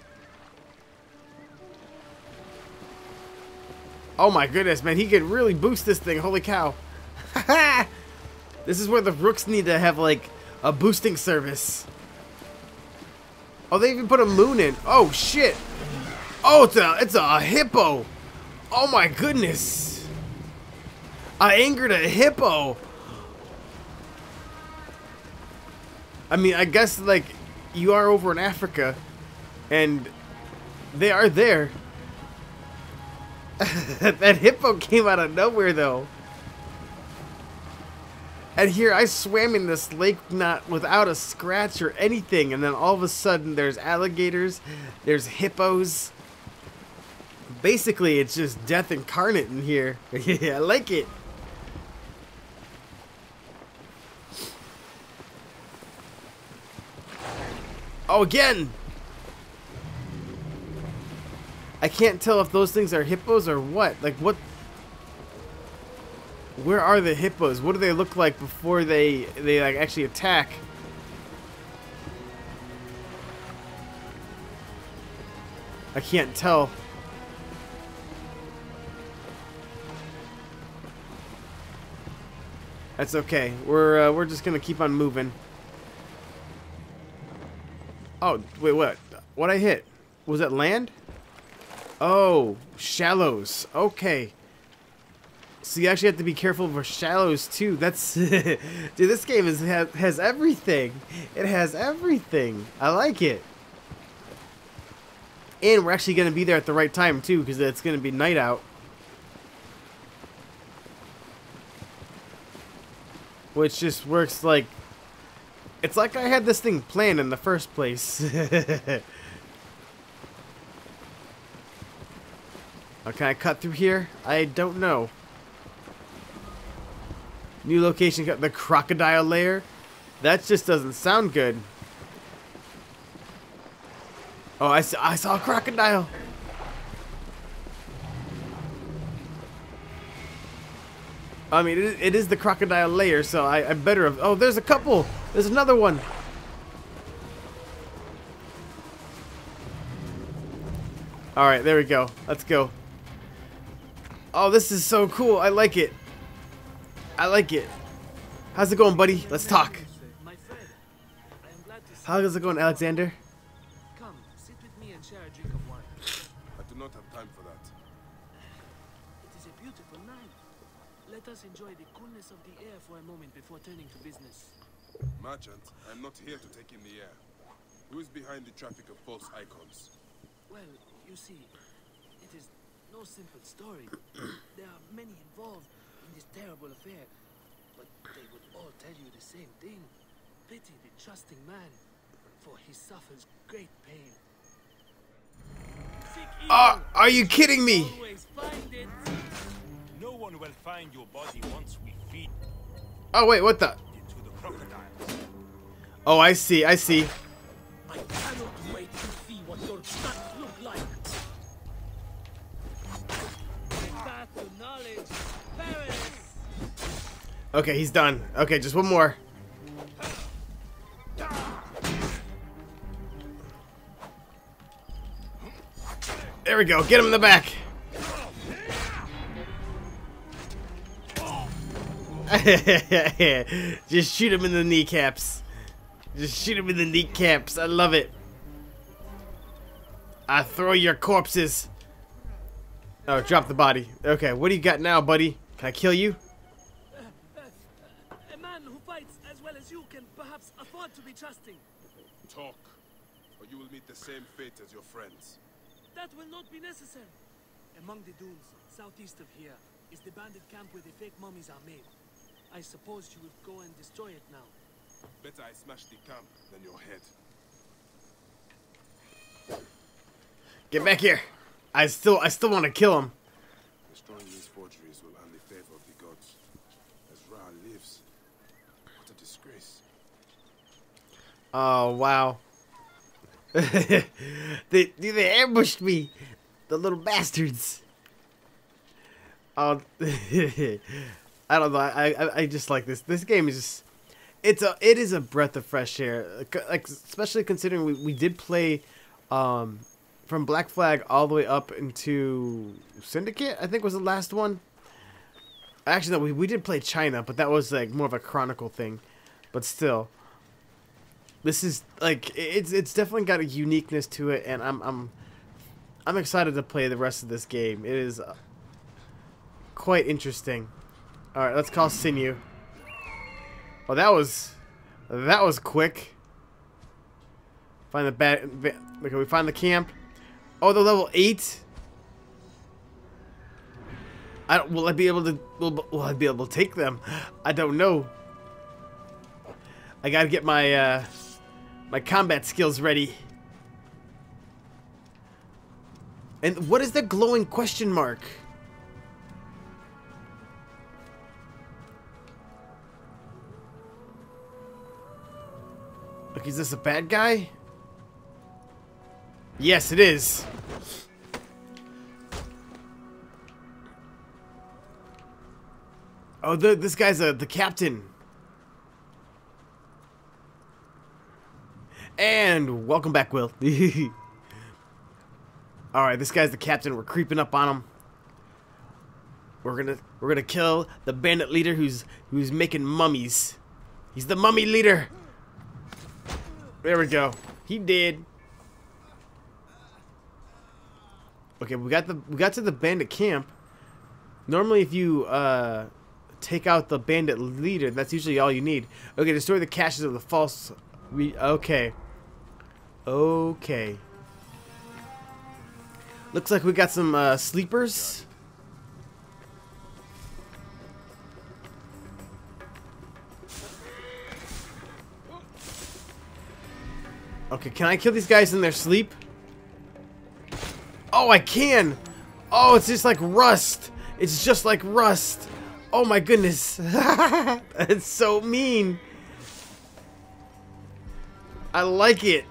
Oh my goodness, man. He could really boost this thing. Holy cow. this is where the Rooks need to have, like, a boosting service. Oh, they even put a moon in. Oh, shit. Oh, it's a, it's a hippo. Oh my goodness. I angered a hippo. I mean, I guess, like, you are over in Africa, and they are there. that hippo came out of nowhere, though. And here, I swam in this lake not without a scratch or anything, and then all of a sudden, there's alligators, there's hippos. Basically, it's just death incarnate in here. I like it. Oh, again! I can't tell if those things are hippos or what. Like, what... Where are the hippos? What do they look like before they, they like, actually attack? I can't tell. That's okay. We're, uh, we're just gonna keep on moving. Oh, wait, what? What I hit? Was it land? Oh, shallows. Okay. So you actually have to be careful for shallows too. That's dude. This game is has, has everything. It has everything. I like it. And we're actually gonna be there at the right time too, because it's gonna be night out. Which just works like it's like I had this thing planned in the first place. oh, can I cut through here? I don't know. New location, the crocodile lair? That just doesn't sound good. Oh, I I saw a crocodile. I mean, it, it is the crocodile lair, so I, I better have... Oh, there's a couple! There's another one! Alright, there we go. Let's go. Oh, this is so cool. I like it. I like it. How's it going, buddy? Let's talk. My friend, I am glad to see How's it going, Alexander? Merchant, I am not here to take in the air. Who is behind the traffic of false icons? Well, you see, it is no simple story. there are many involved in this terrible affair, but they would all tell you the same thing. Pity the trusting man, for he suffers great pain. Seek Ah, evil, are you kidding me? always find it. No one will find your body once we feed Oh, wait, what the? it to the crocodiles. Oh, I see, I see. I cannot wait to see like. Okay, he's done. Okay, just one more. There we go. Get him in the back. Just shoot him in the kneecaps. Just shoot him in the kneecaps. I love it. I throw your corpses. Oh, drop the body. Okay, what do you got now, buddy? Can I kill you? A man who fights as well as you can perhaps afford to be trusting. Talk, or you will meet the same fate as your friends. That will not be necessary. Among the dunes, southeast of here, is the bandit camp where the fake mummies are made. I suppose you would go and destroy it now. Better I smash the camp than your head. Get back here. I still I still want to kill him. Destroying these forgeries will earn the favor of the gods. As Ra lives, what a disgrace. Oh wow. they they ambushed me. The little bastards. Oh I don't know. I, I I just like this. This game is just it's a it is a breath of fresh air. Like especially considering we, we did play um from Black Flag all the way up into Syndicate, I think was the last one. Actually, no, we, we did play China, but that was like more of a chronicle thing. But still, this is like it's it's definitely got a uniqueness to it, and I'm I'm I'm excited to play the rest of this game. It is uh, quite interesting. All right, let's call Senu. Well, that was that was quick. Find the bad. Ba okay, we find the camp. Oh, the level eight. I don't, will I be able to? Will, will I be able to take them? I don't know. I gotta get my uh, my combat skills ready. And what is the glowing question mark? Look, is this a bad guy? Yes, it is. Oh, the, this guy's a, the captain. And welcome back, Will. All right, this guy's the captain. We're creeping up on him. We're gonna we're gonna kill the bandit leader who's who's making mummies. He's the mummy leader. There we go. He did. Okay, we got the we got to the bandit camp. Normally, if you uh, take out the bandit leader, that's usually all you need. Okay, destroy the caches of the false. Re okay. Okay. Looks like we got some uh, sleepers. Okay, can I kill these guys in their sleep? Oh, I can! Oh, it's just like rust! It's just like rust! Oh my goodness! That's so mean! I like it!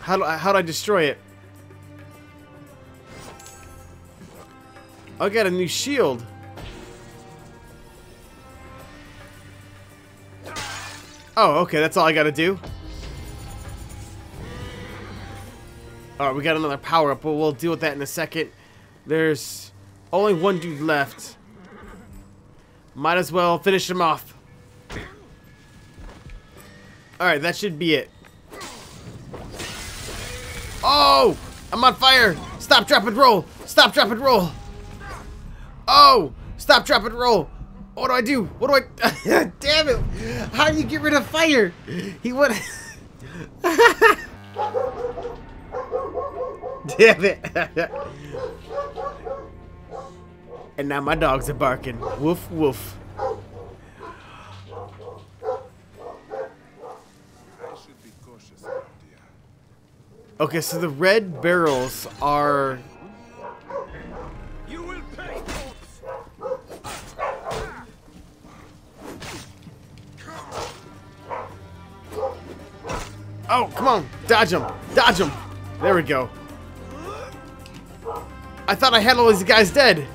How do I, how do I destroy it? I got a new shield! Oh, okay, that's all I gotta do? Alright, we got another power up, but we'll deal with that in a second. There's only one dude left. Might as well finish him off. Alright, that should be it. Oh! I'm on fire! Stop, drop, and roll! Stop, drop, and roll! Oh! Stop, drop, and roll! What do I do? What do I... Damn it! How do you get rid of fire? He would... Damn it! and now my dogs are barking. Woof, woof. Okay, so the red barrels are... Oh, come on! Dodge him! Dodge him! There we go. I thought I had all these guys dead.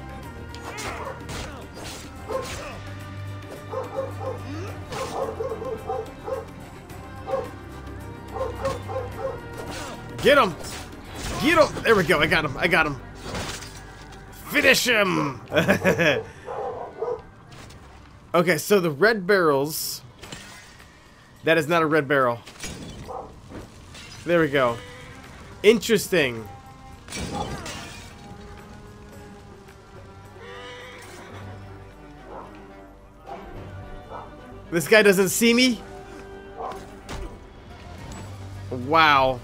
Get him! Get him! There we go. I got him. I got him. Finish him! okay, so the red barrels. That is not a red barrel. There we go. Interesting. This guy doesn't see me? Wow.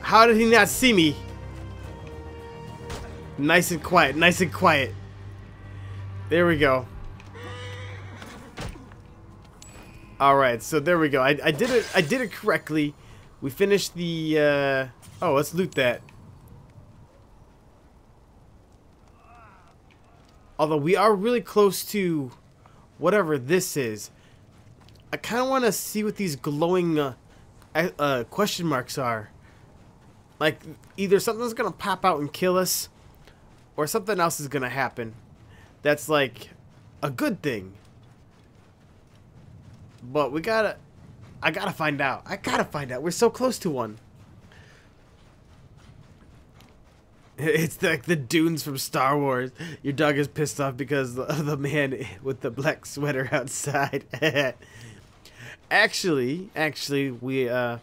How did he not see me? Nice and quiet, nice and quiet. There we go. All right, so there we go. I, I did it. I did it correctly. We finished the. Uh, oh, let's loot that. Although we are really close to whatever this is. I kind of want to see what these glowing uh, uh, question marks are. Like, either something's going to pop out and kill us, or something else is going to happen. That's like a good thing. But we gotta... I gotta find out. I gotta find out. We're so close to one. It's like the dunes from Star Wars. Your dog is pissed off because of the man with the black sweater outside. actually, actually, we uh,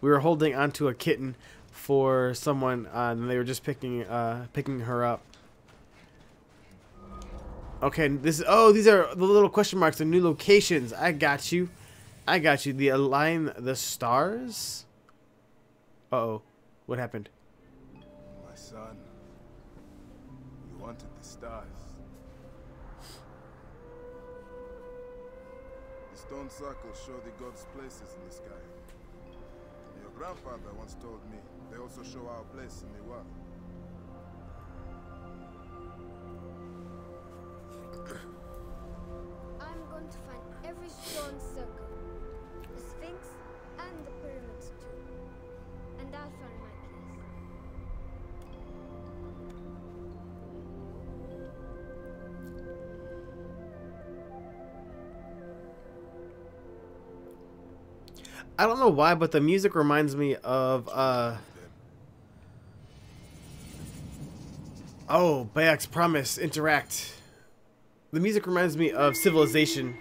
we were holding onto a kitten for someone, uh, and they were just picking uh, picking her up. Okay, this oh these are the little question marks, the new locations. I got you, I got you. The align the stars. Uh oh, what happened? Stone circles show the gods' places in the sky. Your grandfather once told me they also show our place in the world. I'm going to find every stone circle, the Sphinx, and the pyramids too. And I'll find I don't know why, but the music reminds me of uh. Oh, Bayek's Promise Interact. The music reminds me of Civilization.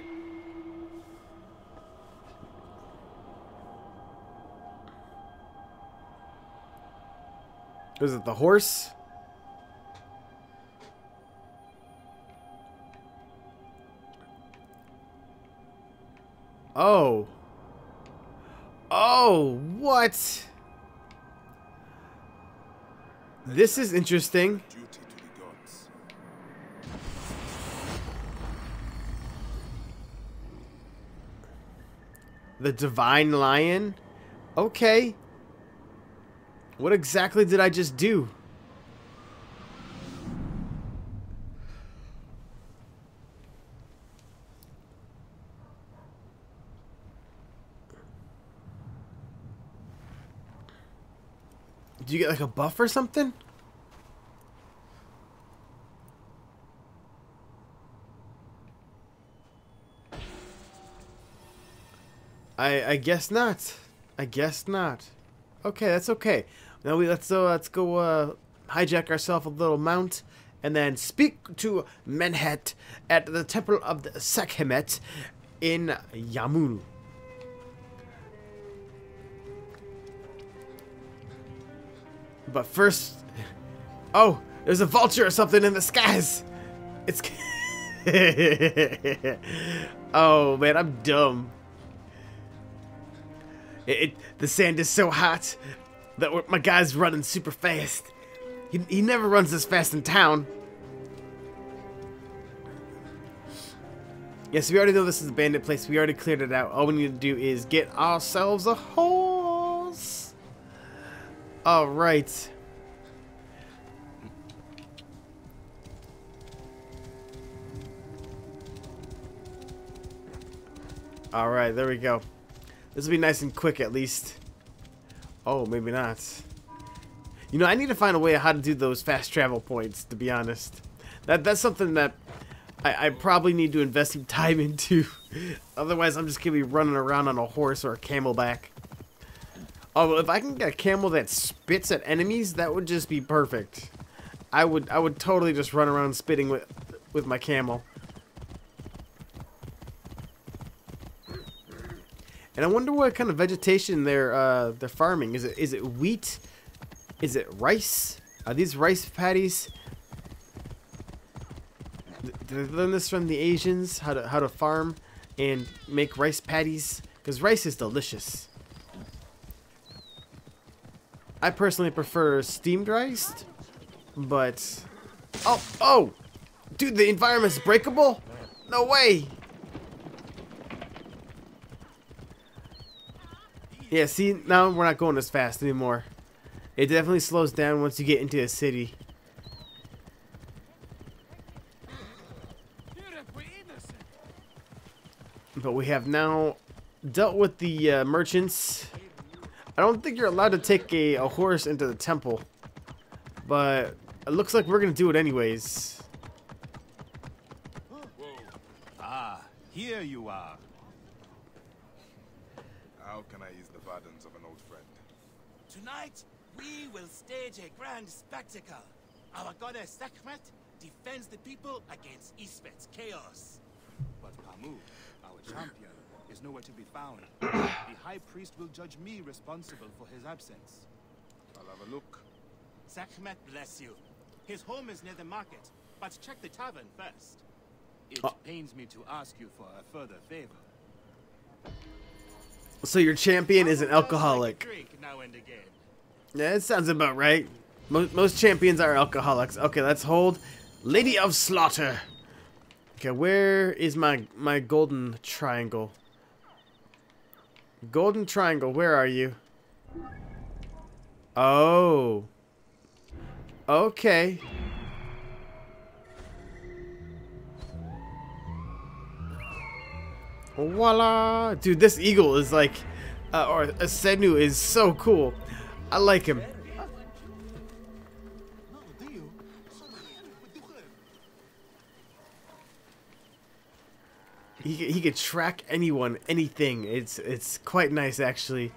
Was it the horse? Oh. Oh, what? This is interesting. The Divine Lion? Okay. What exactly did I just do? Do you get like a buff or something? I I guess not. I guess not. Okay, that's okay. Now we let's uh, let's go uh, hijack ourselves a little mount and then speak to Menhet at the temple of the Sekhmet in Yamu. But first, oh, there's a vulture or something in the skies. It's. oh man, I'm dumb. It, it, the sand is so hot that my guy's running super fast. He, he never runs this fast in town. Yes, we already know this is a bandit place. We already cleared it out. All we need to do is get ourselves a horse. Alright. Alright, there we go. This will be nice and quick at least. Oh, maybe not. You know, I need to find a way how to do those fast travel points, to be honest. That That's something that I, I probably need to invest some time into. Otherwise, I'm just going to be running around on a horse or a camelback. Oh, if I can get a camel that spits at enemies, that would just be perfect. I would I would totally just run around spitting with with my camel. And I wonder what kind of vegetation they're uh, they're farming. Is it is it wheat? Is it rice? Are these rice paddies? Did they learn this from the Asians? How to how to farm and make rice paddies? Because rice is delicious. I personally prefer steamed rice, but oh oh, dude, the environment's breakable. No way. Yeah, see, now we're not going as fast anymore. It definitely slows down once you get into a city. But we have now dealt with the uh, merchants. I don't think you're allowed to take a, a horse into the temple. But it looks like we're going to do it anyways. Ah, here you are. How can I ease the burdens of an old friend? Tonight, we will stage a grand spectacle. Our goddess Sekhmet defends the people against Isfet's chaos. But Pamu, our champion, is nowhere to be found. the High Priest will judge me responsible for his absence. I'll have a look. Sekhmet bless you. His home is near the market, but check the tavern first. It Oh. pains me to ask you for a further favor. So your champion is an alcoholic. Drink now and again. Yeah, it sounds about right. Most, most champions are alcoholics. Okay, let's hold. Lady of Slaughter. Okay, where is my my golden triangle? Golden triangle, where are you? Oh. Okay. Voila! Dude, this eagle is like, uh, or a Senu is so cool. I like him. He, c- he could track anyone, anything. It's it's quite nice actually.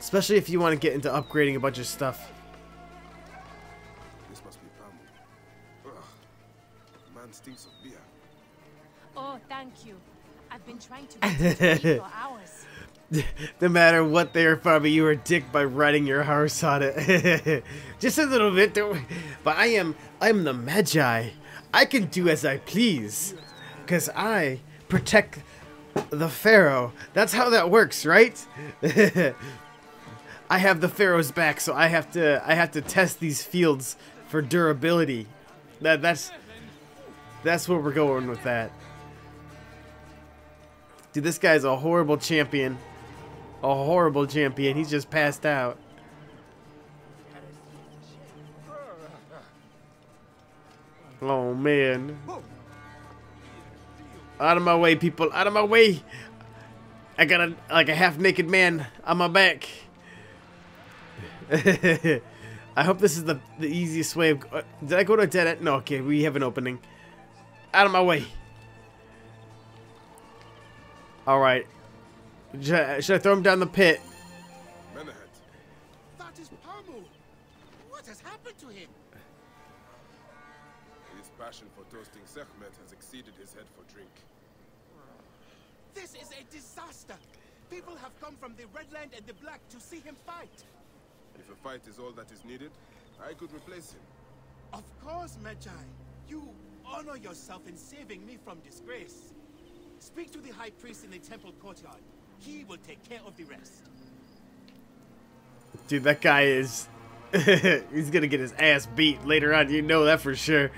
Especially if you want to get into upgrading a bunch of stuff. This must be Pamu. Ugh. Man stinks of beer. Oh, thank you. I've been trying to get it to eat for hours. no matter what they are farming, you are a dick by riding your horse on it. Just a little bit, don't worry. But I am, I am the Medjay. I can do as I please, cause I protect the Pharaoh. That's how that works, right? I have the Pharaoh's back, so I have to, I have to test these fields for durability. That, that's, that's where we're going with that. Dude, this guy's a horrible champion. A horrible champion. He's just passed out. Oh, man. Out of my way, people. Out of my way. I got a like a half-naked man on my back. I hope this is the, the easiest way of... Uh, did I go to a dead end? No, okay. We have an opening. Out of my way. Alright. Should should I throw him down the pit? Come from the Red Land and the Black to see him fight. If a fight is all that is needed, I could replace him. Of course, Medjay. You honor yourself in saving me from disgrace. Speak to the High Priest in the temple courtyard. He will take care of the rest. Dude, that guy is. he's gonna get his ass beat later on. You know that for sure.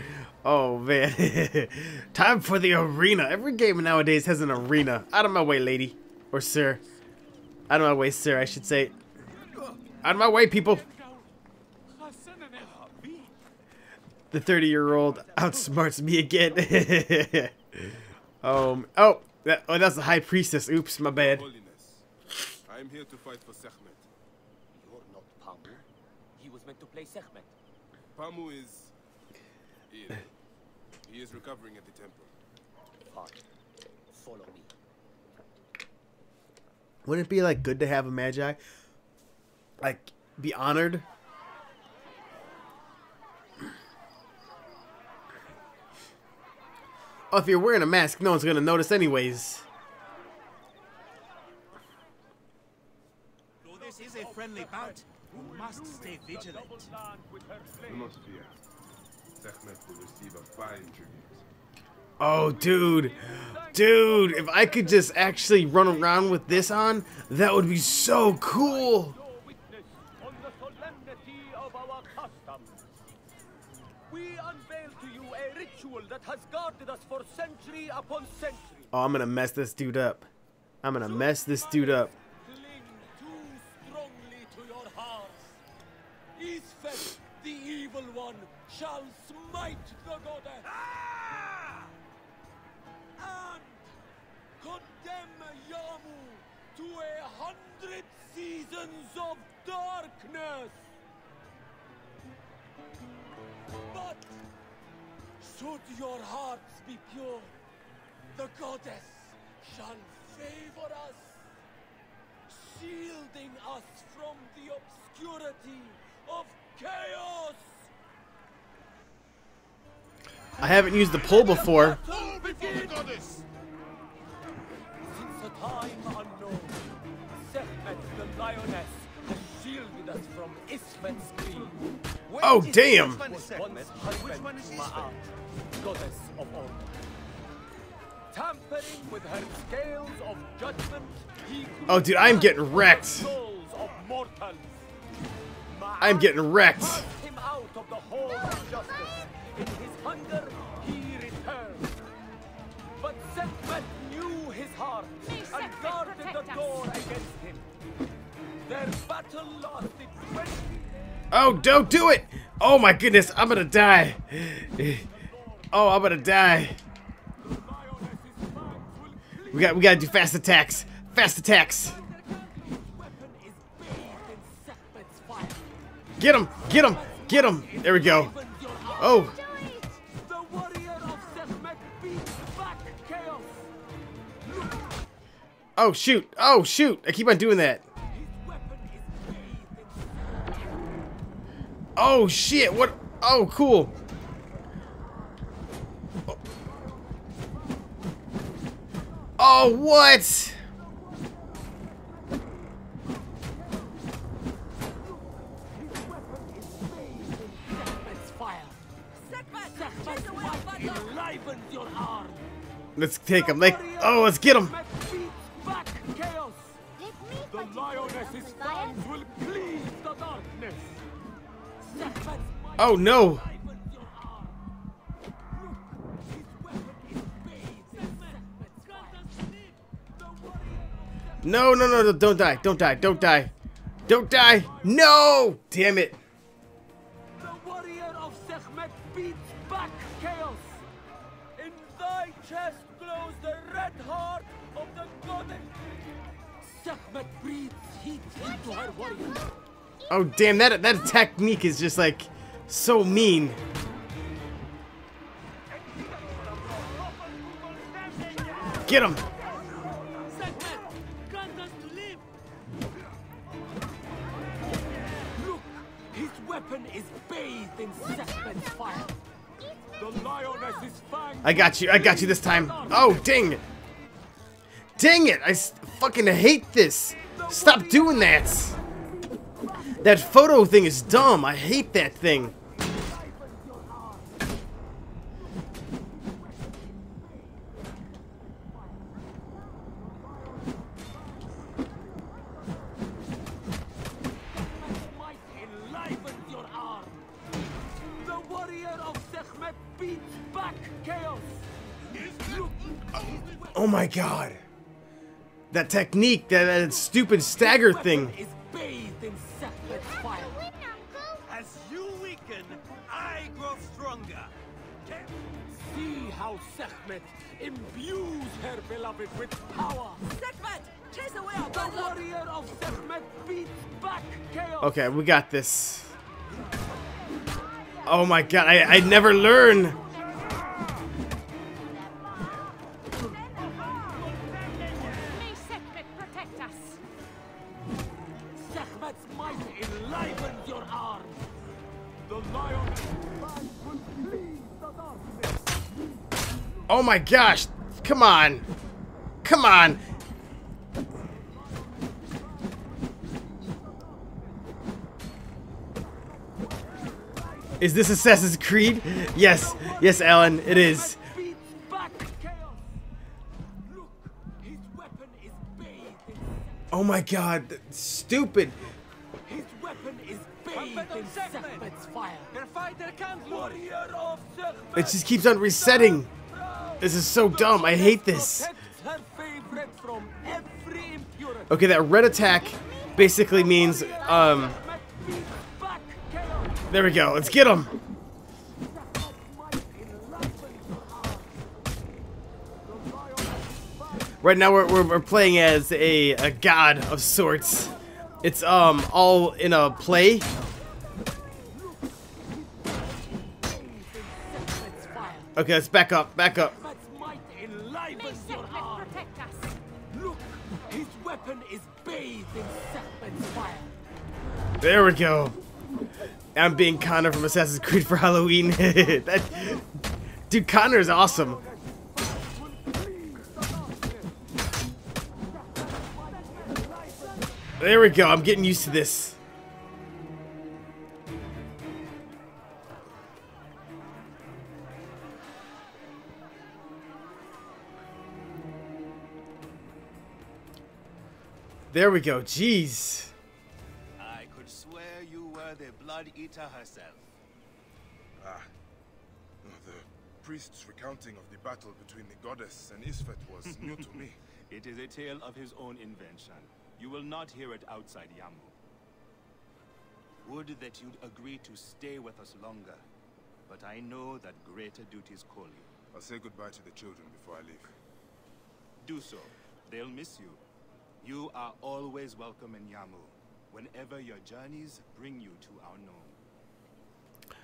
Oh man. Time for the arena. Every game nowadays has an arena. Out of my way, lady. Or sir. Out of my way, sir, I should say. Out of my way, people. The 30 year old outsmarts me again. um, oh, that, oh, that's the high priestess. Oops, my bad. I am here to fight for Sekhmet. You're not Pamu. He was meant to play Sekhmet. Pamu is ill. He is recovering at the temple. Fine. Follow me. Wouldn't it be like good to have a Medjay? Like be honored? Oh, if you're wearing a mask, no one's gonna notice anyways. Though this is a friendly bout, you must stay vigilant. Do not fear. Sekhmet will receive a fine tribute. Oh, dude. Dude, if I could just actually run around with this on, that would be so cool. On the solemnity of our custom, we unveil to you a ritual that has guarded us for century upon century. Oh, I'm gonna mess this dude up. I'm gonna mess this dude up. strongly to your hearts. Isfet, the evil one, shall smite the goddess. And condemn Yamu to a hundred seasons of darkness. But should your hearts be pure, the goddess shall favor us shielding us from the obscurity of chaos. I haven't used the pull before. Oh, damn. Oh, dude, I'm getting wrecked. I'm getting wrecked. Birthed him out of the hall of justice. In his hunger, he returned. But Sekhmet knew his heart and guarded the door against him. Their battle lasted 20 Oh, don't do it! Oh my goodness, I'm gonna die. Oh, I'm gonna die. We got we gotta do fast attacks. Fast attacks. Get him! Get him! Get him! There we go. Oh, oh shoot! Oh shoot! I keep on doing that. Oh shit! What? Oh, cool. Oh, what? Let's take him. Like, oh, let's get him. Oh no! No, no, no, no, don't die, don't die, don't die. Don't die! No! Damn it. The warrior of Sekhmet beats back chaos. In thy chest glows the red heart of the goddess. Sekhmet breathes heat into her warrior. Oh, damn, that, that technique is just like so mean. Get him! His weapon is bathed in fire. I got you, I got you this time. Oh, dang! Dang it! I fucking hate this! Stop doing that! That photo thing is dumb. I hate that thing. My god. That technique, that, that stupid stagger thing. is bathed in Sekhmet's fire. As you weaken, I grow stronger. See how Sekhmet imbues her beloved with power. Sekhmet! Chase away our bad luck! warrior of Sekhmet beats back chaos. Okay, we got this. Oh my god, I, I never learn. Oh my gosh. Come on. Come on. Is this Assassin's Creed? Yes. Yes, Alan, it is. Beats back chaos. Look, his weapon is bathed in Oh my god. th- Stupid. his weapon is bathed in Sekhmet's fire. Der fighter can't Warrior of Sekhmet It just keeps on resetting. This is so dumb. I hate this. Okay, that red attack basically means, um, there we go. Let's get him. Right now we're, we're, we're playing as a, a god of sorts. It's um all in a play. Okay, let's back up, back up. There we go. I'm being Connor from Assassin's Creed for Halloween. that, dude, Connor is awesome. There we go. I'm getting used to this. There we go. Jeez. I could swear you were the Blood Eater herself. Ah. The priest's recounting of the battle between the goddess and Isfet was new to me. It is a tale of his own invention. You will not hear it outside Yamu. Would that you'd agree to stay with us longer. But I know that greater duties call you. I'll say goodbye to the children before I leave. Do so. They'll miss you. You are always welcome in Yamu, whenever your journeys bring you to our known.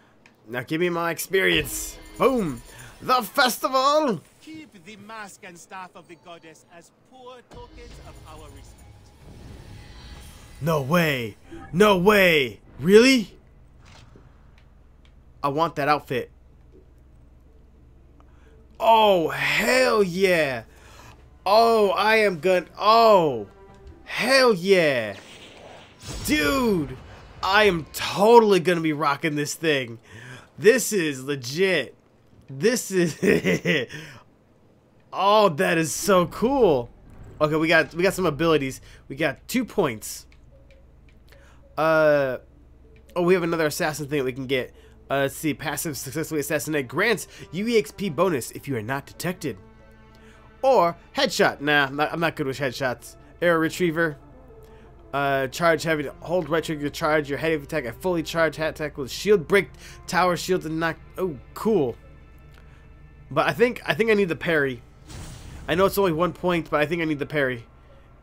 Now give me my experience. Boom. The festival. Keep the mask and staff of the goddess as poor tokens of our respect. No way. No way. Really? I want that outfit. Oh, hell yeah. Oh, I am gonna. Oh, hell yeah. Dude, I am totally gonna be rocking this thing. This is legit. This is. oh, that is so cool. Okay, we got we got some abilities. We got two points. Uh, oh, we have another assassin thing that we can get. Uh, let's see. Passive successfully assassinate grants UEXP bonus if you are not detected. Or headshot. Nah, I'm not, I'm not good with headshots. Arrow retriever. Uh, charge heavy. Hold right trigger to charge your heavy attack. A fully charged hat attack with shield break, tower shield, and knock. Oh, cool. But I think I think I need the parry. I know it's only one point, but I think I need the parry.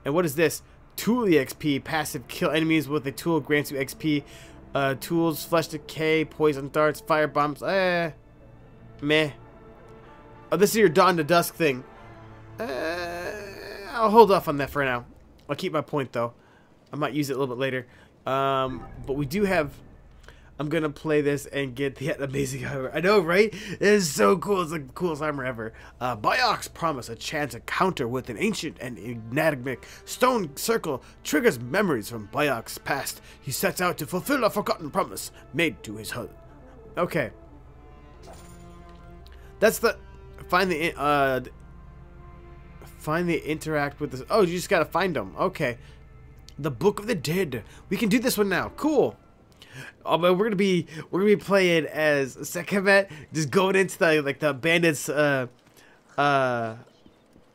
And what is this? Tool EXP. Passive kill enemies with a tool grants you XP. Uh, tools, flesh decay, poison darts, fire bombs. Eh, meh. Oh, this is your dawn to dusk thing. Uh, I'll hold off on that for now. I'll keep my point though. I might use it a little bit later. Um, but we do have I'm gonna play this and get the amazing armor. I know, right? It is so cool. It's the coolest armor ever. Uh, Bayek's promise a chance encounter with an ancient and enigmatic stone circle triggers memories from Bayek's past. He sets out to fulfill a forgotten promise made to his husband. Okay. That's the find the uh find the interact with this. Oh, you just gotta find them. Okay. The Book of the Dead. We can do this one now. Cool. Oh, but we're gonna be we're gonna be playing as Sekhmet, just going into the like the bandits uh uh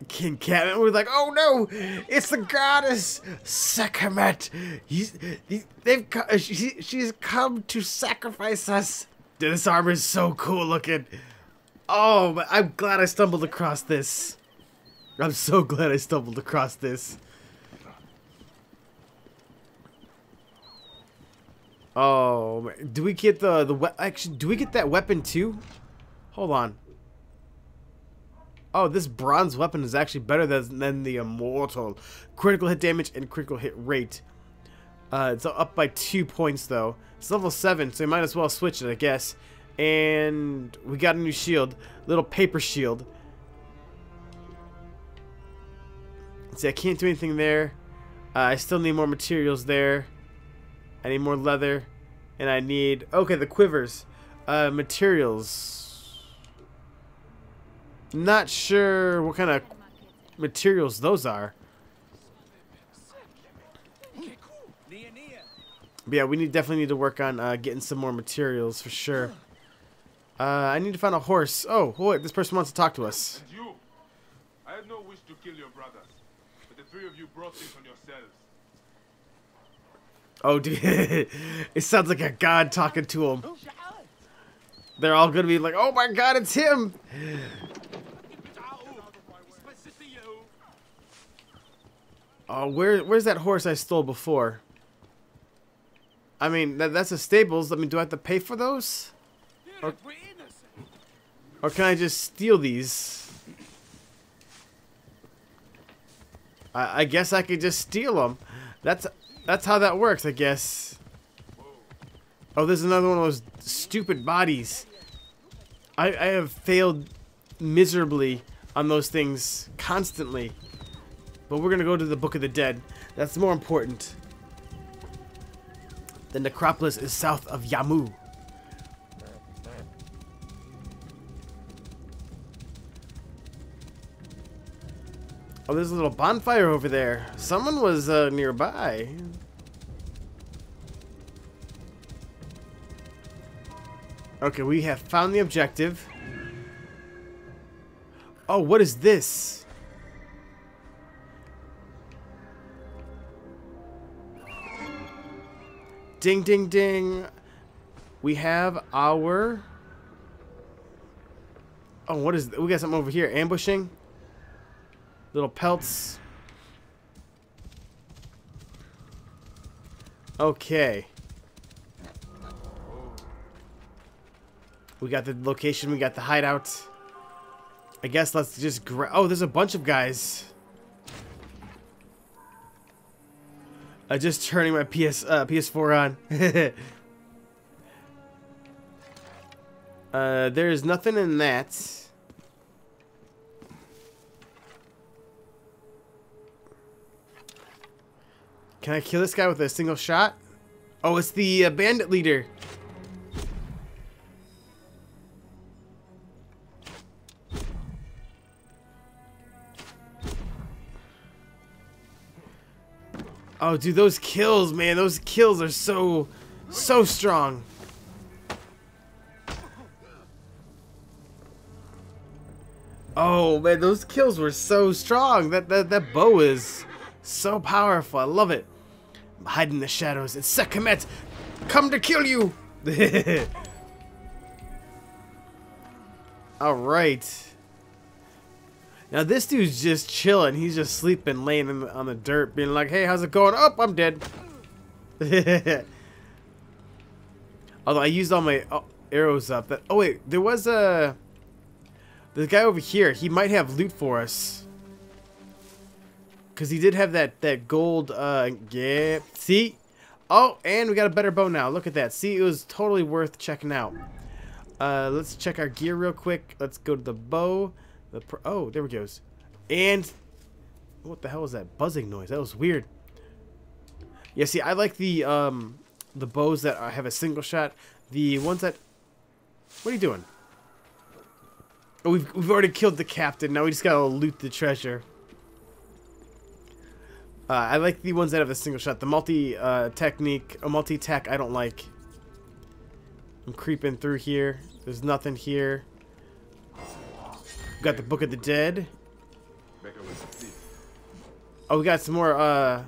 King encampment. We're like, oh no, it's the goddess Sekhmet. He's, he, they've co- she, she's come to sacrifice us. Dude, this armor is so cool looking. Oh, I'm glad I stumbled across this. I'm so glad I stumbled across this. Oh, do we get the the we actually? Do we get that weapon too? Hold on. Oh, this bronze weapon is actually better than, than the immortal critical hit damage and critical hit rate. Uh, it's up by two points though. It's level seven, so you might as well switch it, I guess. And we got a new shield, little paper shield. See, I can't do anything there. Uh, I still need more materials there. I need more leather. And I need... Okay, the quivers. Uh, materials. Not sure what kind of materials those are. But yeah, we need definitely need to work on uh, getting some more materials for sure. Uh, I need to find a horse. Oh, wait, this person wants to talk to us. You! I had no wish to kill your the three of you brought this on yourselves. Oh, dude, it sounds like a god talking to him. They're all gonna be like, "Oh my god, it's him!" Oh, where where's that horse I stole before? I mean, that, that's a stables. I mean, do I have to pay for those? Or, or can I just steal these? I, I guess I could just steal them. That's that's how that works, I guess. Oh, there's another one of those stupid bodies. I, I have failed miserably on those things constantly. But we're going to go to the Book of the Dead. That's more important. The necropolis is south of Yamu. Oh, there's a little bonfire over there. Someone was uh, nearby. Okay, we have found the objective. Oh, what is this? Ding, ding, ding. We have our... Oh, what is... We got something over here. Ambushing? Little pelts. Okay. We got the location, we got the hideout. I guess let's just gra- Oh, there's a bunch of guys. I just turning my PS uh, PS4 on. uh, there's nothing in that. Can I kill this guy with a single shot? Oh, it's the uh, bandit leader. Oh, dude, those kills, man. Those kills are so, so strong. Oh, man, those kills were so strong. That, that, that bow is so powerful. I love it. Hiding in the shadows. It's Sekhmet. Come to kill you. All right. Now this dude's just chilling. He's just sleeping, laying the, on the dirt, being like, "Hey, how's it going?" Up, oh, I'm dead. Although I used all my oh, arrows up. That oh wait, there was a the guy over here. He might have loot for us. Cause he did have that that gold. Uh, yeah. See. Oh, and we got a better bow now. Look at that. See, it was totally worth checking out. Uh, let's check our gear real quick. Let's go to the bow. The oh, there we goes. And what the hell was that buzzing noise? That was weird. Yeah, see, I like the um the bows that have a single shot. The ones that what are you doing? Oh, we've we've already killed the captain. Now we just gotta loot the treasure. Uh, I like the ones that have a single shot. The multi uh, technique, a multi tech, I don't like. I'm creeping through here. There's nothing here. Got the Book of the Dead. Oh, we got some more. Uh,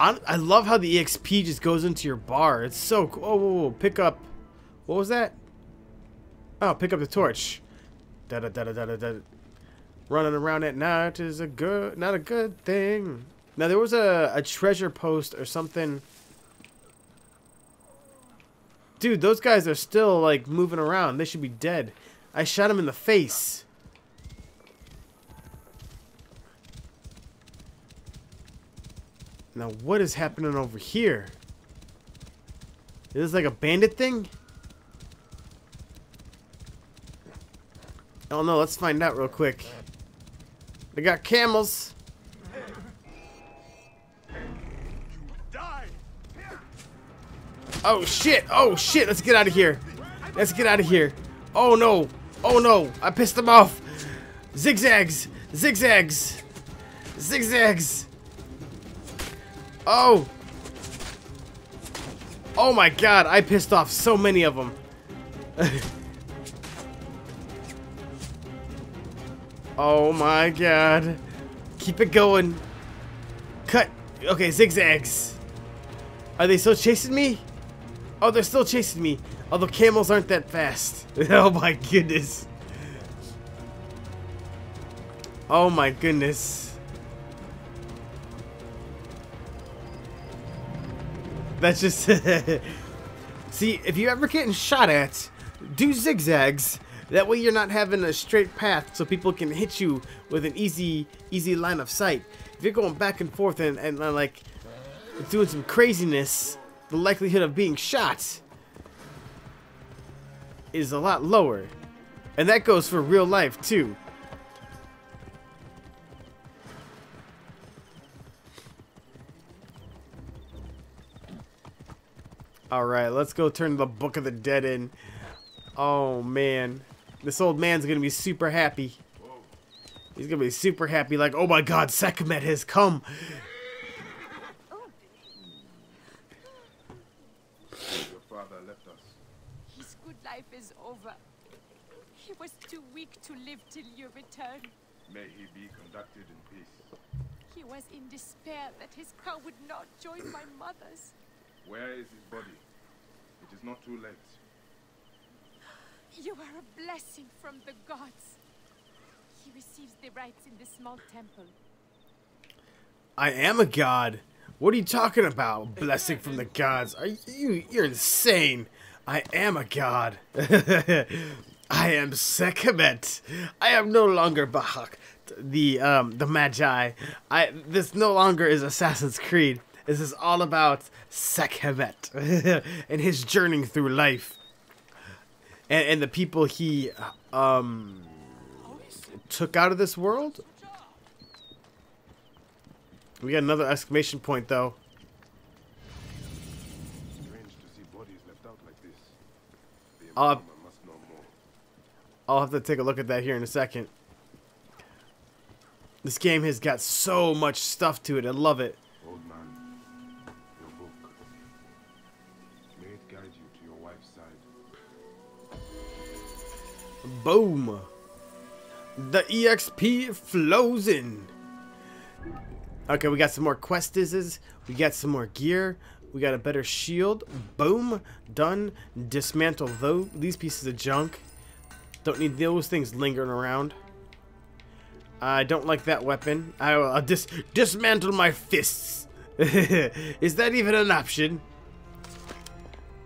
I, I love how the EXP just goes into your bar. It's so cool. Oh, whoa, whoa, pick up. What was that? Oh, pick up the torch. Da da da da da da. Running around at night is a good, not a good thing. Now there was a a treasure post or something. Dude, those guys are still like moving around. They should be dead. I shot him in the face. Now what is happening over here? Is this like a bandit thing? Oh no, let's find out real quick. They got camels. Oh shit! Oh shit! Let's get out of here. Let's get out of here. Oh no! Oh no! I pissed them off. Zigzags! Zigzags! Zigzags! Oh! Oh my god! I pissed off so many of them. oh my god! Keep it going. Cut. Okay, zigzags. Are they still chasing me? Oh, they're still chasing me. Although camels aren't that fast. oh my goodness. Oh my goodness. That's just... See, if you're ever getting shot at, do zigzags. That way you're not having a straight path so people can hit you with an easy, easy line of sight. If you're going back and forth and, and uh, like doing some craziness, the likelihood of being shot is a lot lower. And that goes for real life too. Alright, let's go turn the Book of the Dead in. Oh man. This old man's gonna be super happy. He's gonna be super happy like, oh my god, Sekhmet has come. his good life is over. He was too weak to live till you return. May he be conducted in peace. He was in despair that his cow would not join my mother's. Where is his body? It is not too late. You are a blessing from the gods. He receives the rites in the small temple. I am a god. What are you talking about? Blessing from the gods? Are you you're insane. I am a god. I am Sekhmet. I am no longer Bayek, the um the Medjay. I this no longer is Assassin's Creed. This is all about Sekhmet and his journey through life, and and the people he um took out of this world. We got another exclamation point though. I'll, I'll have to take a look at that here in a second. This game has got so much stuff to it. I love it. Old man, your book. May it guide you to your wife's side. Boom. The EXP flows in. Okay, we got some more questises. We got some more gear. We got a better shield. Boom. Done. Dismantle though these pieces of junk. Don't need those things lingering around. I don't like that weapon. I will dis dismantle my fists. Is that even an option?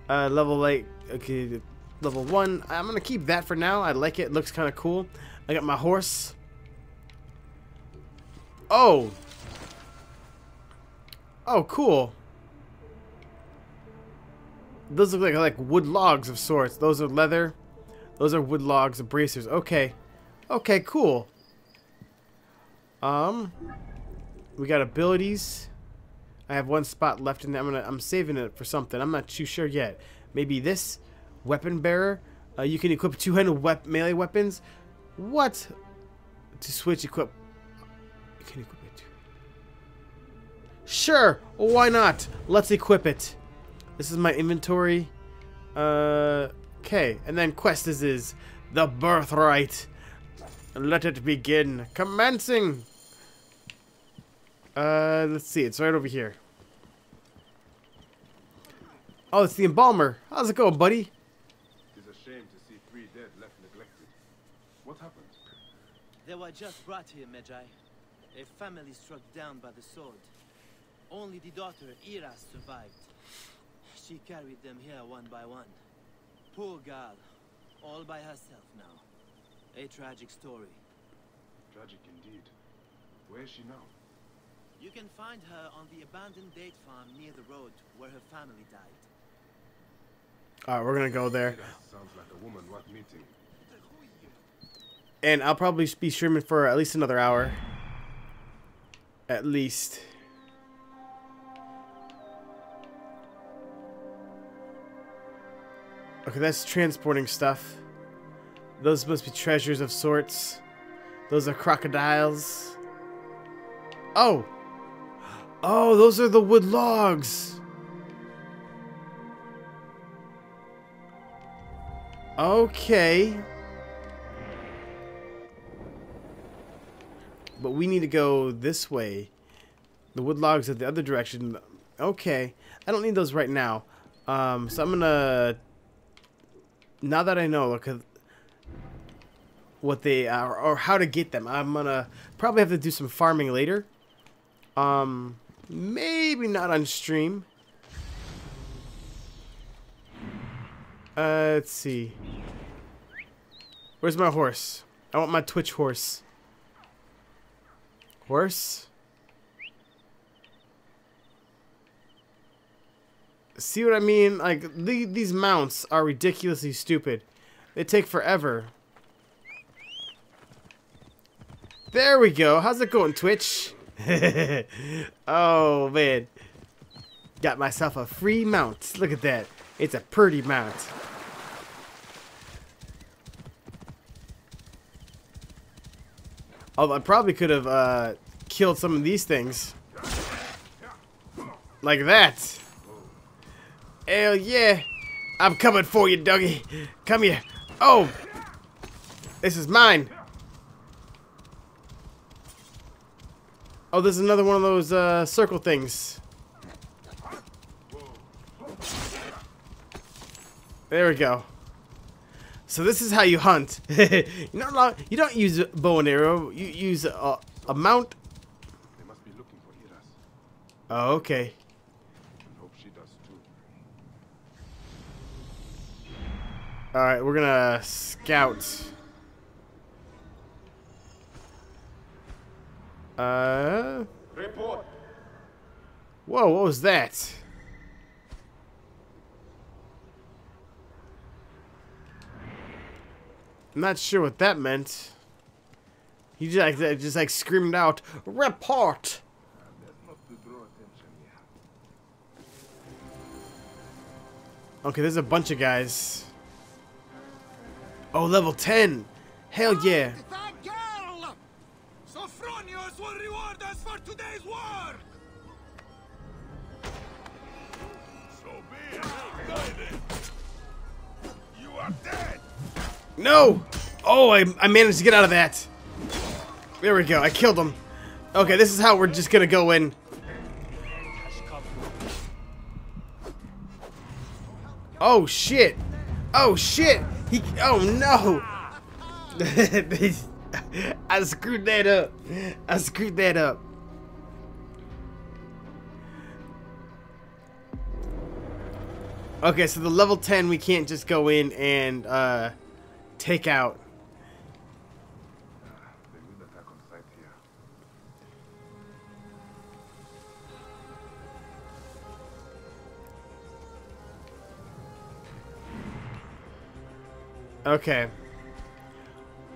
Uh, level 8. Okay, level 1. I'm going to keep that for now. I like it looks kind of cool. I got my horse. Oh. Oh, cool. Those look like like wood logs of sorts. Those are leather. Those are wood logs of bracers. Okay. Okay, cool. Um we got abilities. I have one spot left in there. I'm gonna I'm saving it for something. I'm not too sure yet. Maybe this weapon bearer. Uh, you can equip two-handed wep melee weapons. What? To switch equip. You can equip it. Sure. Why not? Let's equip it. This is my inventory. Uh, okay, and then quest is, is the birthright. Let it begin. Commencing. Uh, let's see. It's right over here. Oh, it's the embalmer. How's it going, buddy? It is a shame to see three dead left neglected. What happened? They were just brought here, Medjay. A family struck down by the sword. Only the daughter, Iras, survived. She carried them here one by one. Poor girl, all by herself now. A tragic story. Tragic indeed. Where is she now? You can find her on the abandoned date farm near the road where her family died. Alright, we're gonna go there. Sounds like a woman worth meeting. And I'll probably be streaming for at least another hour. At least. Okay, that's transporting stuff. Those must be treasures of sorts. Those are crocodiles. Oh! Oh, those are the wood logs! Okay. But we need to go this way. The wood logs are the other direction. Okay. I don't need those right now. Um, so I'm gonna... Now that I know look, what they are, or how to get them, I'm gonna probably have to do some farming later. Um, maybe not on stream. Uh, let's see. Where's my horse? I want my Twitch horse. Horse? See what I mean? Like, the, these mounts are ridiculously stupid. They take forever. There we go. How's it going, Twitch? oh, man. Got myself a free mount. Look at that. It's a pretty mount. Although I probably could have uh, killed some of these things. Like that. Hell yeah. I'm coming for you, Dougie. Come here. Oh. This is mine. Oh, there's another one of those uh, circle things. There we go. So this is how you hunt. you don't you don't use bow and arrow. You use a, a mount. They must be looking for Iras. Oh, okay. And hope she does too. All right, we're gonna scout. Uh. Report. Whoa! What was that? I'm not sure what that meant. He just like just like screamed out, "Report!" That's not to draw attention here. Okay, there's a bunch of guys. Oh, level 10! Hell yeah! That girl! Sophronios will reward us for today's work! So be it. You are dead. No! Oh, I, I managed to get out of that. There we go. I killed him. Okay, this is how we're just gonna go in. Oh shit! Oh shit! He. Oh no! I screwed that up. I screwed that up. Okay, so the level 10 we can't just go in and uh, take out. Okay.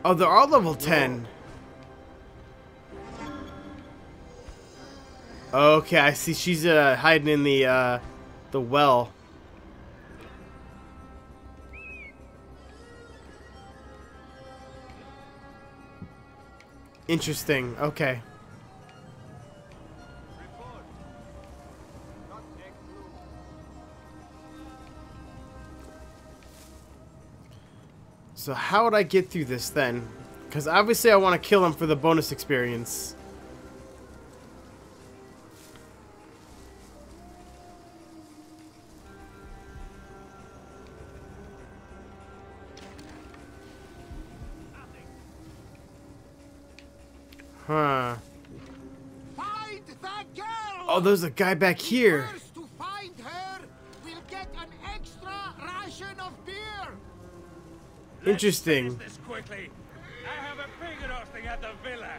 Oh, they're all level 10. Okay, I see she's uh, hiding in the uh, the well. Interesting. Okay. So how would I get through this then? Because obviously I want to kill him for the bonus experience. Huh. Find that girl! Oh, there's a guy back here. First to find her, we'll get an extra ration of beer. Interesting. This quickly. I have a pig roasting at the villa.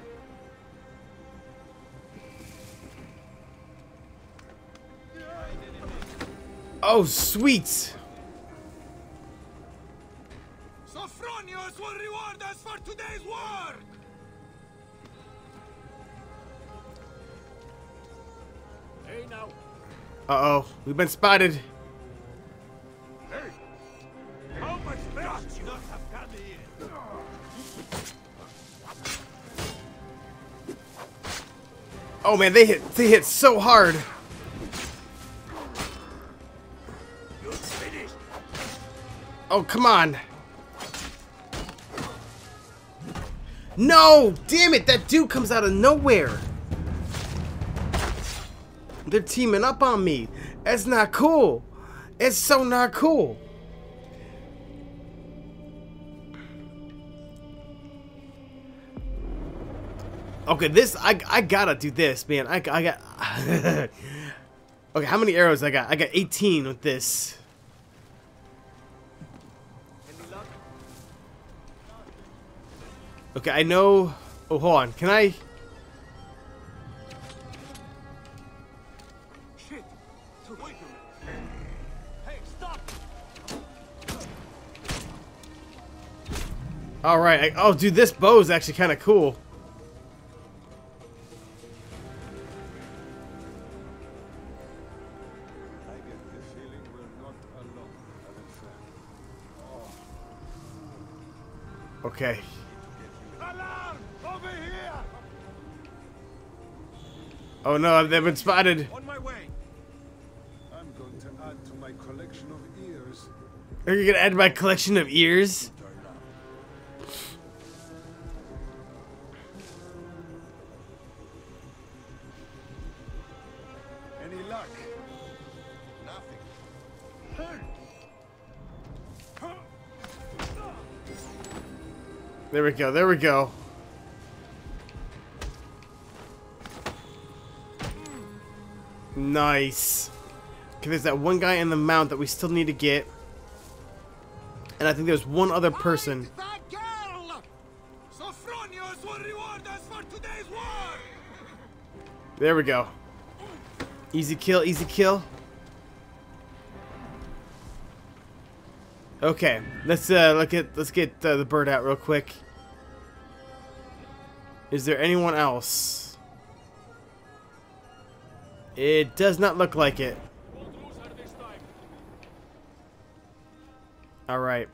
Oh, sweet. Sophronius will reward us for today's work. Uh-oh. We've been spotted. Oh man, they hit they hit so hard. Oh, come on. No! Damn it, that dude comes out of nowhere. They're teaming up on me. That's not cool. It's so not cool. Okay, this I I gotta do this, man. I I got. okay, how many arrows I got? I got 18 with this. Okay, I know. Oh, hold on. Can I? All right. I, oh, dude, this bow is actually kind of cool. I get the feeling we're not alone, Alan Okay. Alarm! Over here! Oh no, they've been spotted. On my way. I'm going to add to my collection of ears. Are you gonna add my collection of ears? There we go. There we go. Nice. Okay, there's that one guy in the mount that we still need to get. And I think there's one other person. That girl! Sophronius will reward us for today's work. There we go. Easy kill, easy kill. Okay, let's uh look at let's get uh, the bird out real quick. Is there anyone else? It does not look like it. All right.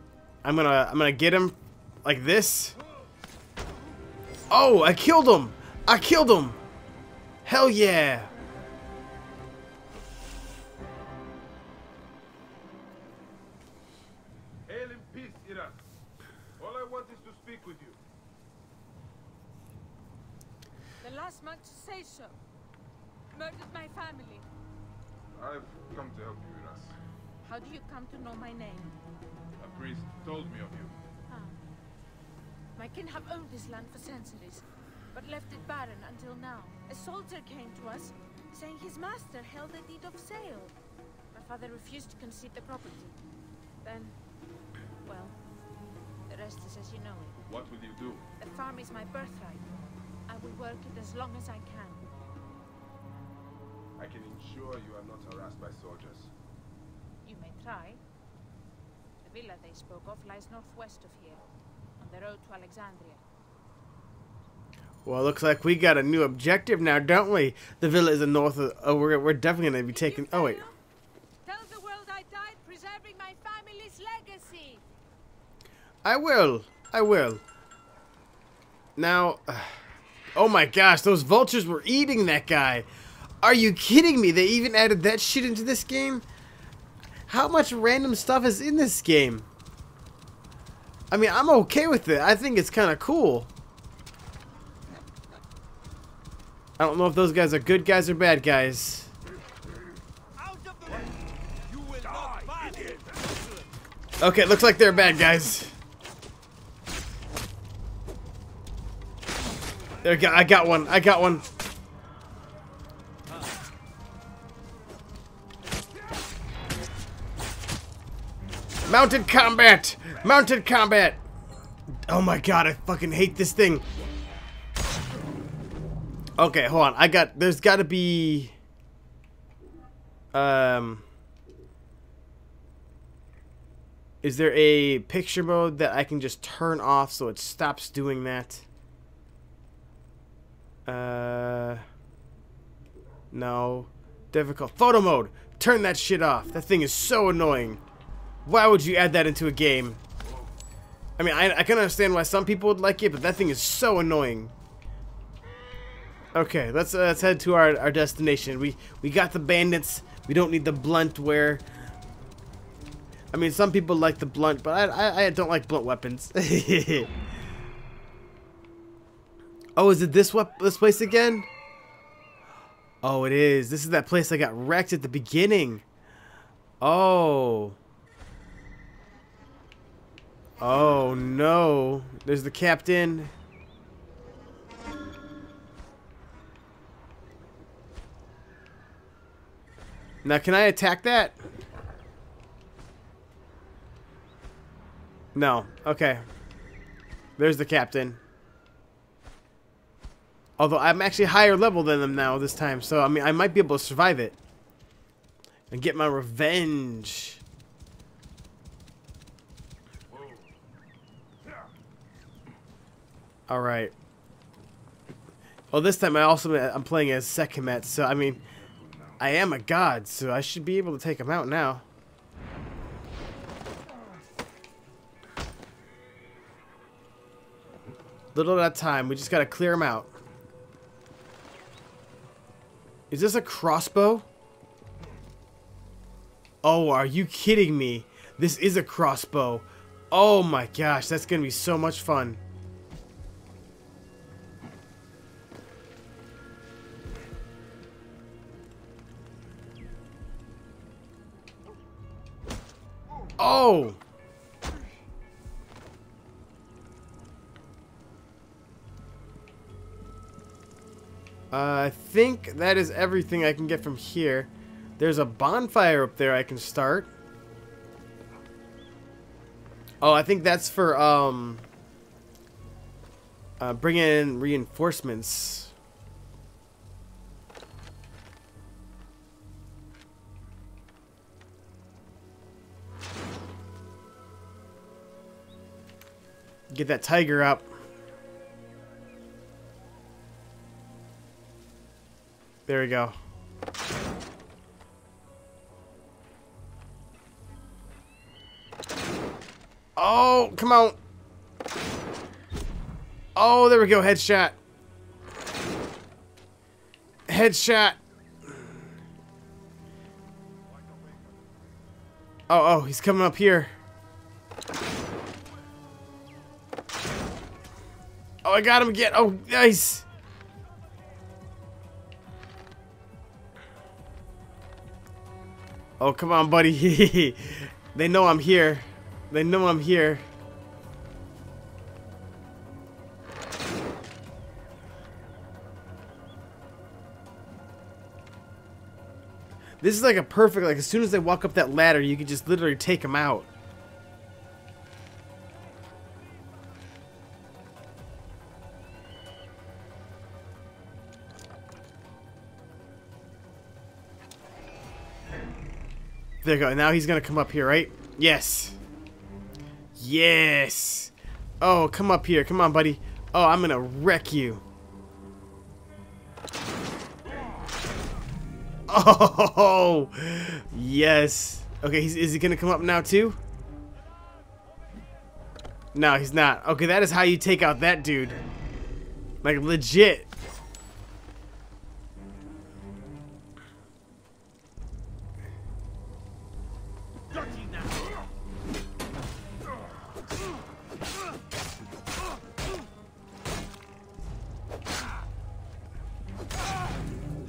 I'm going to I'm going to get him like this. Oh, I killed him. I killed him. Hell yeah. Murdered my family. I've come to help you, Iras. How do you come to know my name? A priest told me of you. Ah. My kin have owned this land for centuries, but left it barren until now. A soldier came to us, saying his master held a deed of sale. My father refused to concede the property. Then, well, the rest is as you know it. What will you do? The farm is my birthright. I will work it as long as I can. I can ensure you are not harassed by soldiers. You may try. The The villa they spoke of lies northwest of here, on the road to Alexandria. Well, looks like we got a new objective now, don't we? The villa is the north of. Oh, we're, we're definitely going to be taking. Oh, wait. Tell the world I died preserving my family's legacy. I will. I will. Now. Oh my gosh, those vultures were eating that guy. Are you kidding me? They even added that shit into this game? How much random stuff is in this game? I mean, I'm okay with it. I think it's kind of cool. I don't know if those guys are good guys or bad guys. Okay, looks like they're bad guys. There. I got one. I got one. Mounted combat! Mounted combat! Oh my god, I fucking hate this thing. Okay, hold on. I got, there's gotta be, um, is there a picture mode that I can just turn off so it stops doing that? Uh, no. Difficult. Photo mode! Turn that shit off. That thing is so annoying. Why would you add that into a game? I mean, I, I can understand why some people would like it, but that thing is so annoying. Okay, let's uh, let's head to our, our destination. We we got the bandits. We don't need the blunt wear. I mean, some people like the blunt, but I I, I don't like blunt weapons. oh, is it this what this place again? Oh, it is. This is that place I got wrecked at the beginning. Oh. Oh no. There's the captain. Now can I attack that? No. Okay. There's the captain. Although I'm actually higher level than them now this time, so I mean I might be able to survive it. And get my revenge. Alright. Well, this time I also I'm playing as Sekhmet, so I mean, I am a god, so I should be able to take him out now. Little at a time, we just gotta clear him out. Is this a crossbow? Oh, are you kidding me? This is a crossbow. Oh my gosh, that's gonna be so much fun. Oh! Uh, I think that is everything I can get from here. There's a bonfire up there I can start. Oh, I think that's for, um... Uh, bringing in reinforcements. Get that tiger up. There we go. Oh, come on. Oh, there we go. Headshot. Headshot. Oh, oh, he's coming up here. Oh, I got him again. Oh, nice. Oh, come on, buddy. they know I'm here. They know I'm here. This is like a perfect, like as soon as they walk up that ladder, you can just literally take them out. There you go. Now he's gonna come up here, right? Yes. Yes. Oh, come up here. Come on, buddy. Oh, I'm gonna wreck you. Oh, yes. Okay, is he gonna come up now too? No, he's not. Okay, that is how you take out that dude. Like, legit.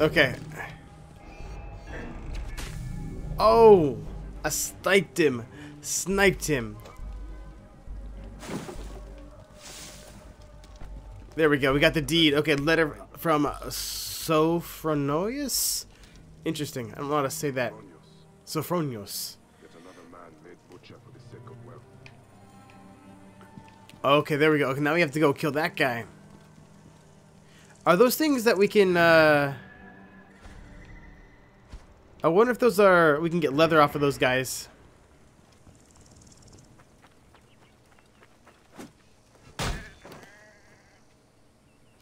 Okay. Oh! I sniped him. Sniped him. There we go. We got the deed. Okay, letter from Sophronius? Interesting. I don't know how to say that. Sophronius. Okay, there we go. Okay, now we have to go kill that guy. Are those things that we can, uh... I wonder if those are... We can get leather off of those guys.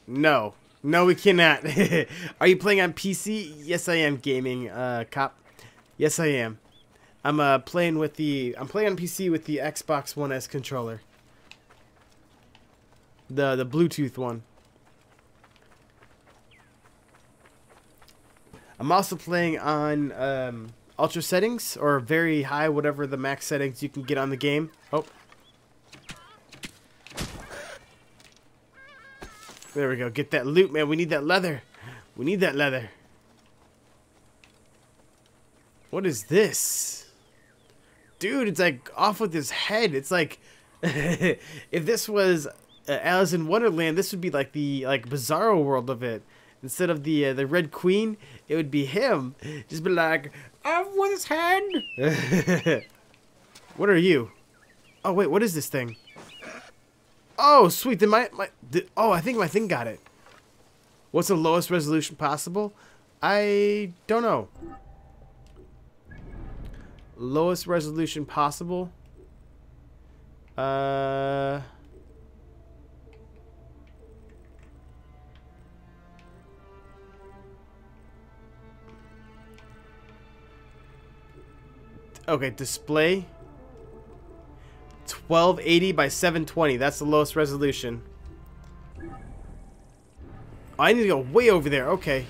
No. No, we cannot. are you playing on PC? Yes, I am gaming, uh, cop. Yes, I am. I'm, uh, playing with the... I'm playing on PC with the Xbox One S controller. The, the Bluetooth one. I'm also playing on um, ultra settings or very high, whatever the max settings you can get on the game. Oh. There we go. Get that loot, man. We need that leather. We need that leather. What is this? Dude, it's like off with his head. It's like if this was uh, Alice in Wonderland, this would be like the like bizarro world of it. Instead of the uh, the Red Queen, it would be him. Just be like, off with his hand. what are you? Oh wait, what is this thing? Oh sweet, did my my did, oh I think my thing got it. What's the lowest resolution possible? I don't know. Lowest resolution possible. Uh. Okay, display. 1280 by 720. That's the lowest resolution. Oh, I need to go way over there. Okay.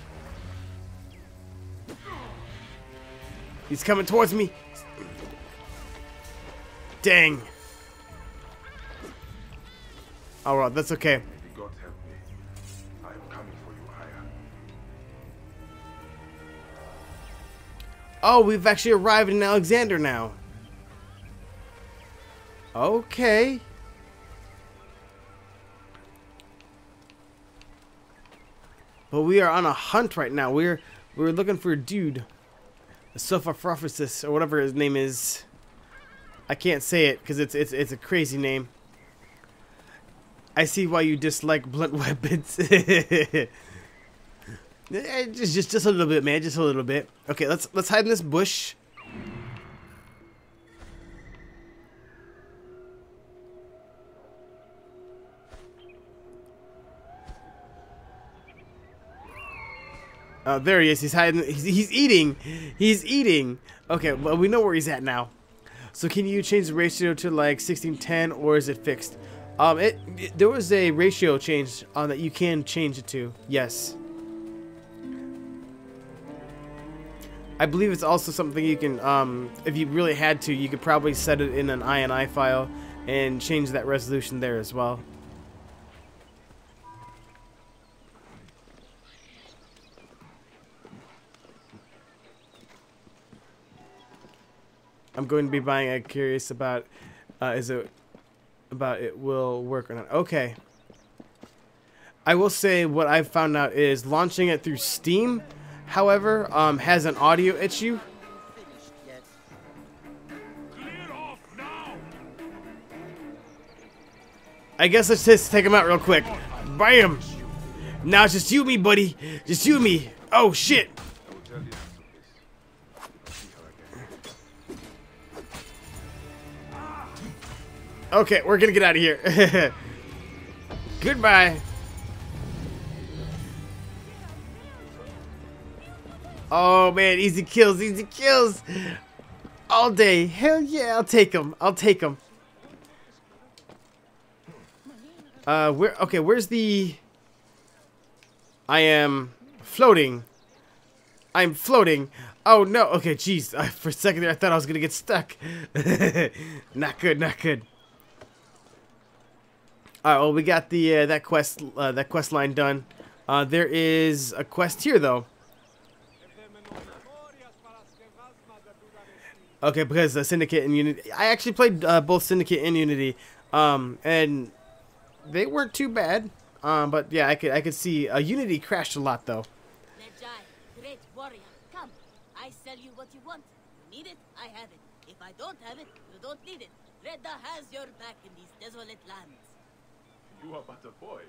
He's coming towards me. Dang. Oh, Alright, that's okay. Oh, we've actually arrived in Alexander now. Okay. But we are on a hunt right now. We're we're looking for a dude. Sophoprophysis or whatever his name is. I can't say it because it's it's it's a crazy name. I see why you dislike blunt weapons. Eh, just just just a little bit, man. Just a little bit. Okay, let's let's hide in this bush. Oh, there he is. He's hiding. He's, he's eating. He's eating. Okay, well, we know where he's at now. So can you change the ratio to like 1610 or is it fixed? Um, it, it there was a ratio change on that you can change it to. Yes. I believe it's also something you can, um, if you really had to, you could probably set it in an INI file and change that resolution there as well. I'm going to be buying. I'm curious about, uh, is it about it will work or not? Okay. I will say what I've found out is launching it through Steam, however, um, has an audio issue. I guess let's just take him out real quick. Bam! Now it's just you me, buddy. Just you me. Oh, shit. Okay, we're gonna get out of here. Goodbye. Oh man, easy kills, easy kills. All day. Hell yeah, I'll take them. I'll take them. Uh, where? Okay, where's the? I am floating. I'm floating. Oh no. Okay, jeez. For a second there, I thought I was gonna get stuck. not good. Not good. All right. Well, we got the uh, that quest uh, that quest line done. Uh, there is a quest here though. Okay, because the Syndicate and Unity. I actually played uh, both Syndicate and Unity, um, and they weren't too bad. Um, but yeah, I could I could see uh, Unity crashed a lot though. Medjay, great warrior, come. I sell you what you want. You need it, I have it. If I don't have it, you don't need it. Reda has your back in these desolate lands. You are but a boy.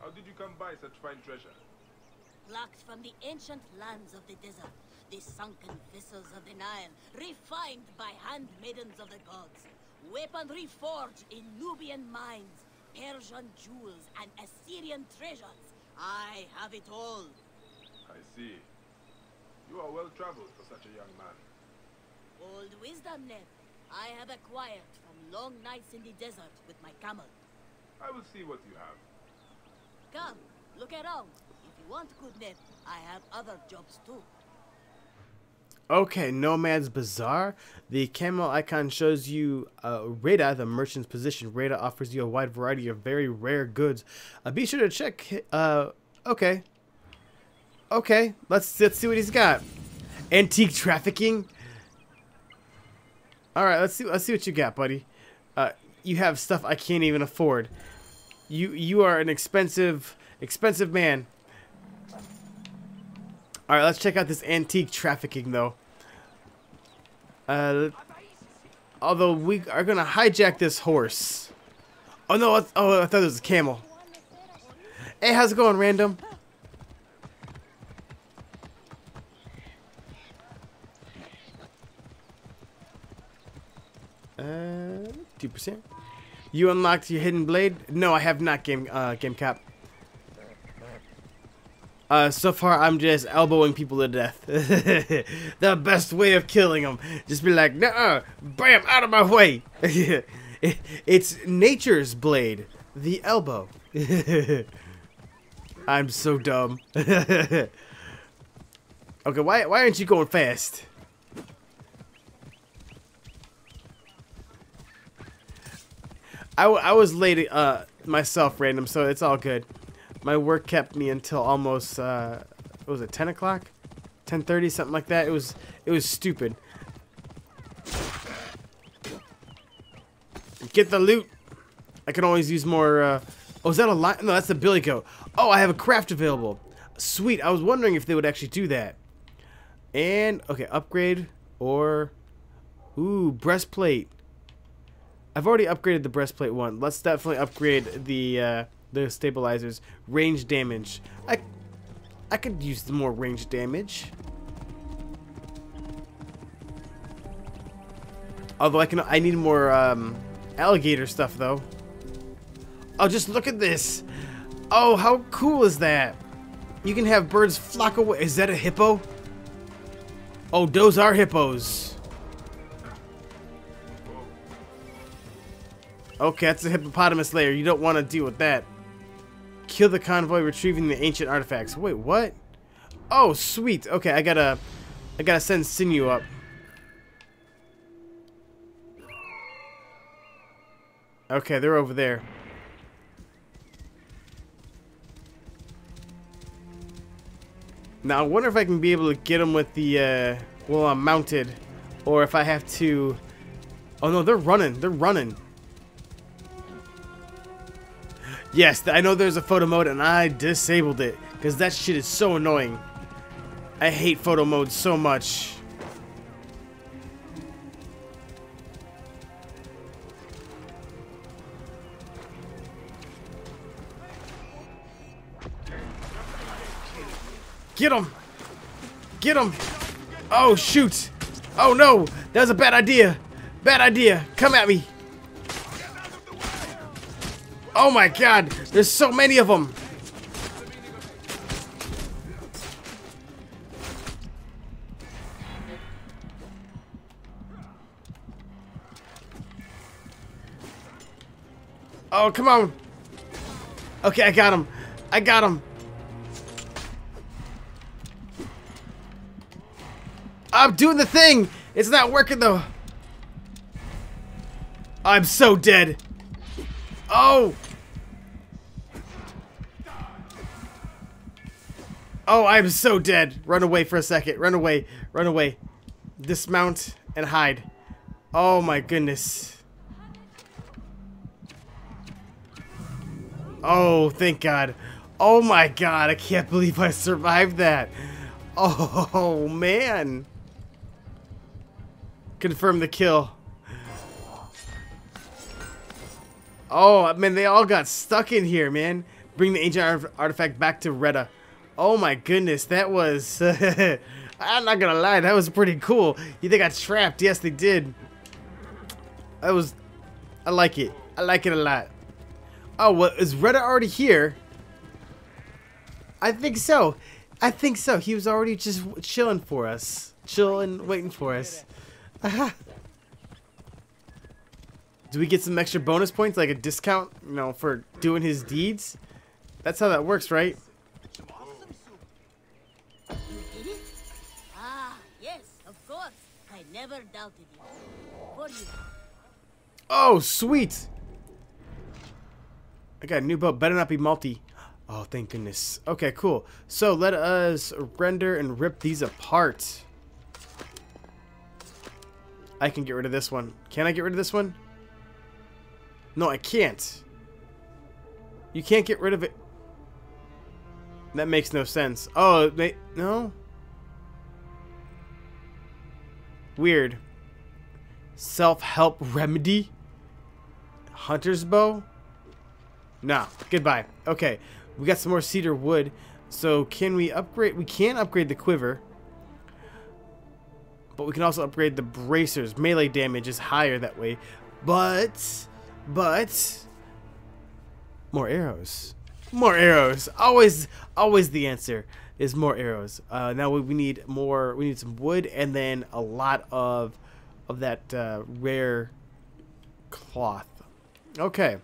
How did you come by such fine treasure? Plucked from the ancient lands of the desert, the sunken vessels of the Nile, refined by handmaidens of the gods, weaponry forged in Nubian mines, Persian jewels, and Assyrian treasures. I have it all. I see. You are well traveled for such a young man. Old wisdom, Ned. I have acquired from long nights in the desert with my camel. I will see what you have. Come, look around. If you want good, Ned, I have other jobs too. Okay, Nomad's Bazaar. The camel icon shows you uh, Reda, the merchant's position. Reda offers you a wide variety of very rare goods. Uh, be sure to check. Uh, okay. Okay, let's let's see what he's got. Antique trafficking. All right, let's see let's see what you got, buddy. Uh, you have stuff I can't even afford. You you are an expensive expensive man. All right, let's check out this antique trafficking though. Uh, although we are gonna hijack this horse. Oh no! Oh, I thought it was a camel. Hey, how's it going, random? Uh, two percent. You unlocked your hidden blade? No, I have not. Game, uh, game cap. Uh, so far, I'm just elbowing people to death. the best way of killing them. Just be like, nah, bam, out of my way. it's nature's blade, the elbow. I'm so dumb. okay, why, why aren't you going fast? I, I was late uh, myself, random, so it's all good. My work kept me until almost, uh, was it 10 o'clock? 10.30, something like that. It was, it was stupid. Get the loot. I can always use more, uh, oh, is that a line? No, that's the billy goat. Oh, I have a craft available. Sweet. I was wondering if they would actually do that. And, okay, upgrade or, ooh, breastplate. I've already upgraded the breastplate one. Let's definitely upgrade the uh, the stabilizers. Range damage. I I could use the more range damage. Although I can, I need more um, alligator stuff though. Oh, just look at this. Oh, how cool is that? You can have birds flock away. Is that a hippo? Oh, those are hippos. Okay, that's a hippopotamus lair. You don't want to deal with that. Kill the convoy retrieving the ancient artifacts. Wait, what? Oh, sweet. Okay, I gotta... I gotta send Senu up. Okay, they're over there. Now, I wonder if I can be able to get them with the, uh... Well, I'm mounted. Or if I have to... Oh, no, they're running. They're running. Yes, I know there's a photo mode and I disabled it because that shit is so annoying. I hate photo mode so much. Get him! Get him! Oh, shoot! Oh, no! That was a bad idea! Bad idea! Come at me! Oh my god, there's so many of them. Oh, come on. Okay, I got him. I got him. I'm doing the thing. It's not working though. I'm so dead. Oh. Oh, I'm so dead. Run away for a second. Run away. Run away. Dismount and hide. Oh my goodness. Oh, thank God. Oh my God, I can't believe I survived that. Oh, man. Confirm the kill. Oh, I mean, they all got stuck in here, man. Bring the ancient artifact back to Reda. Oh my goodness, that was... I'm not gonna lie, that was pretty cool. I got trapped? Yes, they did. That was... I like it. I like it a lot. Oh, well, is Reda already here? I think so. I think so. He was already just chilling for us. Chilling, waiting for us. Do we get some extra bonus points, like a discount, you know, for doing his deeds? That's how that works, right? You did it? Ah, yes, of course. I never doubted you. Oh, sweet! I got a new boat. Better not be multi. Oh, thank goodness. Okay, cool. So let us render and rip these apart. I can get rid of this one. Can I get rid of this one? No, I can't. You can't get rid of it. That makes no sense. Oh, they, no? Weird. Self-help remedy? Hunter's bow? No. Goodbye. Okay. We got some more cedar wood. So can we upgrade? We can upgrade the quiver. But we can also upgrade the bracers. Melee damage is higher that way. But, but, more arrows. More arrows. Always, always the answer is more arrows. Uh, now we need more, we need some wood and then a lot of, of that uh, rare cloth. Okay.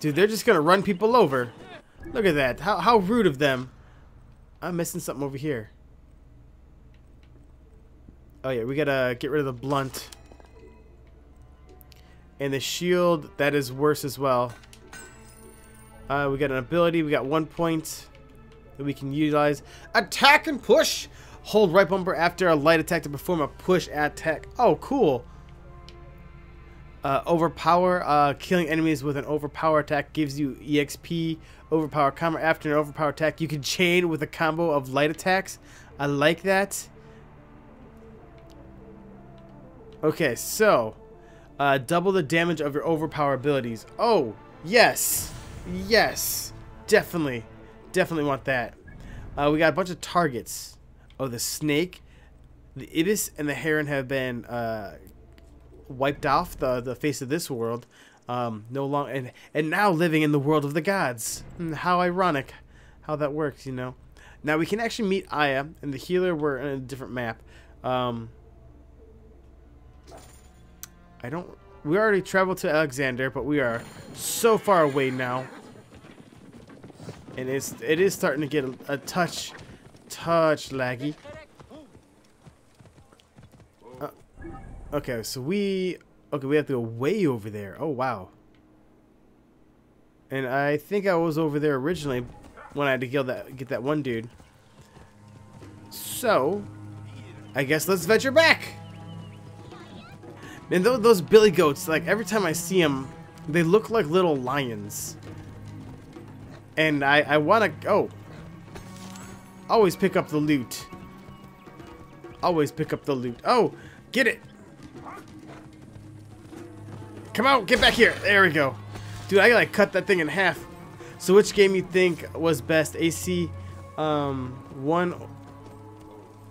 Dude, they're just gonna run people over. Look at that. How, how rude of them. I'm missing something over here. Oh yeah, we gotta get rid of the blunt. And the shield, that is worse as well. Uh, we got an ability, we got one point that we can utilize. Attack and push! Hold right bumper after a light attack to perform a push attack. Oh, cool. Uh, overpower, uh, killing enemies with an overpower attack gives you EXP. Overpower combo after an overpower attack. You can chain with a combo of light attacks. I like that. Okay, so uh, double the damage of your overpower abilities. Oh, yes, yes, definitely, definitely want that. Uh, we got a bunch of targets. Oh, the snake, the ibis, and the heron have been uh, wiped off the the face of this world. Um, no long and and now living in the world of the gods. Hmm, how ironic, how that works, you know. Now we can actually meet Aya and the healer. We're in a different map. Um, I don't. We already traveled to Alexander, but we are so far away now, and it's it is starting to get a, a touch, touch laggy. Uh, okay, so we okay we have to go way over there. Oh wow. And I think I was over there originally when I had to kill that get that one dude. So, I guess let's venture back. And those, those billy goats, like every time I see them, they look like little lions. And I, I want to, oh. Always pick up the loot. Always pick up the loot. Oh, get it. Come out, get back here. There we go. Dude, I gotta cut that thing in half. So which game you think was best? AC um, 1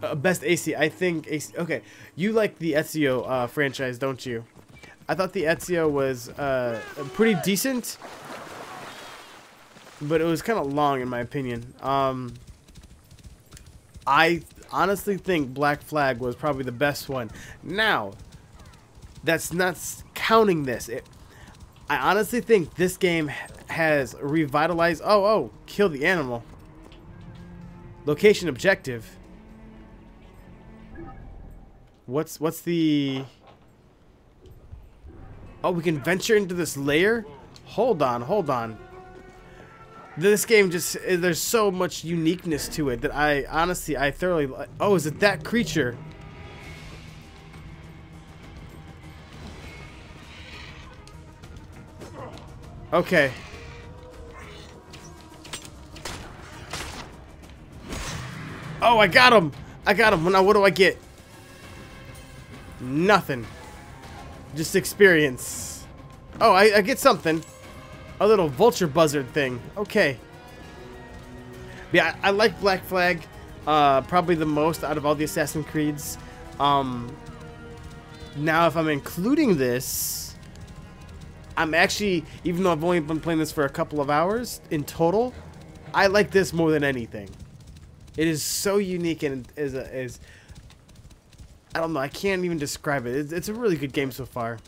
uh, best AC. I think AC. Okay, you like the Ezio uh, franchise, don't you? I thought the Ezio was uh, pretty decent, but it was kind of long in my opinion. Um, I honestly think Black Flag was probably the best one. Now, that's not counting this. It, I honestly think this game has revitalized. Oh, oh, kill the animal. Location objective. What's what's the? Oh, we can venture into this lair. Hold on, hold on. This game just eh, there's so much uniqueness to it that I honestly I thoroughly. Oh, is it that creature? Okay. Oh, I got him! I got him. Now what do I get? Nothing. Just experience. Oh, I, I get something. A little vulture buzzard thing. Okay. Yeah, I, I like Black Flag uh, probably the most out of all the Assassin's Creeds. Um, now, if I'm including this, I'm actually, even though I've only been playing this for a couple of hours in total, I like this more than anything. It is so unique and is is I don't know. I can't even describe it. It's, it's a really good game so far.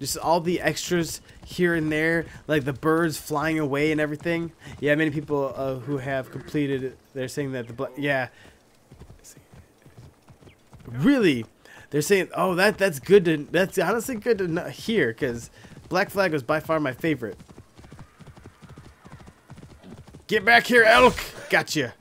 Just all the extras here and there, like the birds flying away and everything. Yeah, many people uh, who have completed they're saying that the yeah. Really, they're saying, oh, that that's good to that's honestly good to hear because Black Flag was by far my favorite. Get back here, elk! Gotcha.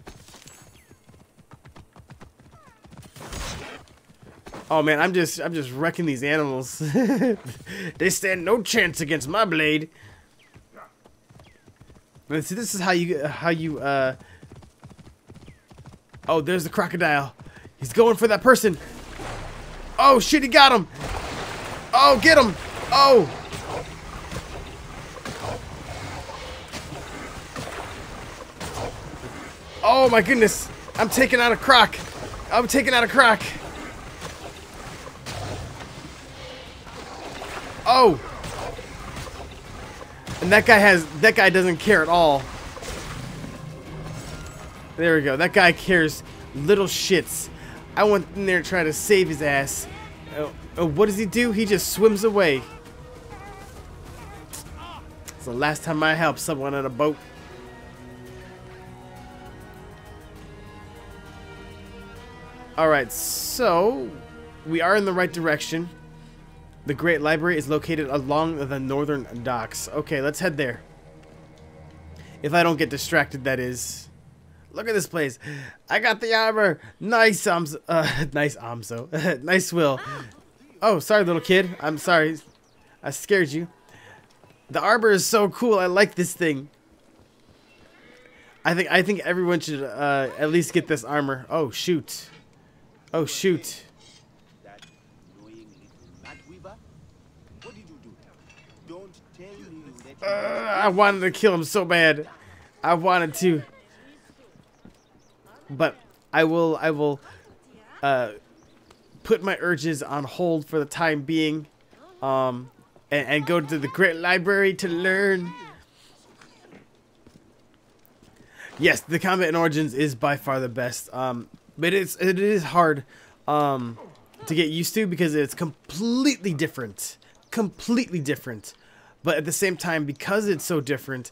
Oh man, I'm just I'm just wrecking these animals. they stand no chance against my blade. And see, this is how you how you uh. Oh, there's the crocodile. He's going for that person. Oh shit, he got him. Oh, get him. Oh. Oh my goodness. I'm taking out a croc. I'm taking out a croc. Oh! And that guy has, that guy doesn't care at all. There we go. That guy cares little shits. I went in there to try to save his ass. Oh, oh, what does he do? He just swims away. It's the last time I helped someone on a boat. Alright, so we are in the right direction. The Great Library is located along the northern docks. Okay, let's head there. If I don't get distracted, that is. Look at this place. I got the armor. Nice, Ahmso. Uh, nice, Ahmso. nice, Will. Oh, sorry, little kid. I'm sorry. I scared you. The armor is so cool. I like this thing. I think I think everyone should uh, at least get this armor. Oh shoot. Oh shoot. Uh, I wanted to kill him so bad. I wanted to. But I will I will uh, put my urges on hold for the time being. Um, and, and go to the great library to learn. Yes, the combat in Origins is by far the best. Um, but it's it is hard um, to get used to because it's completely different. Completely different but at the same time because it's so different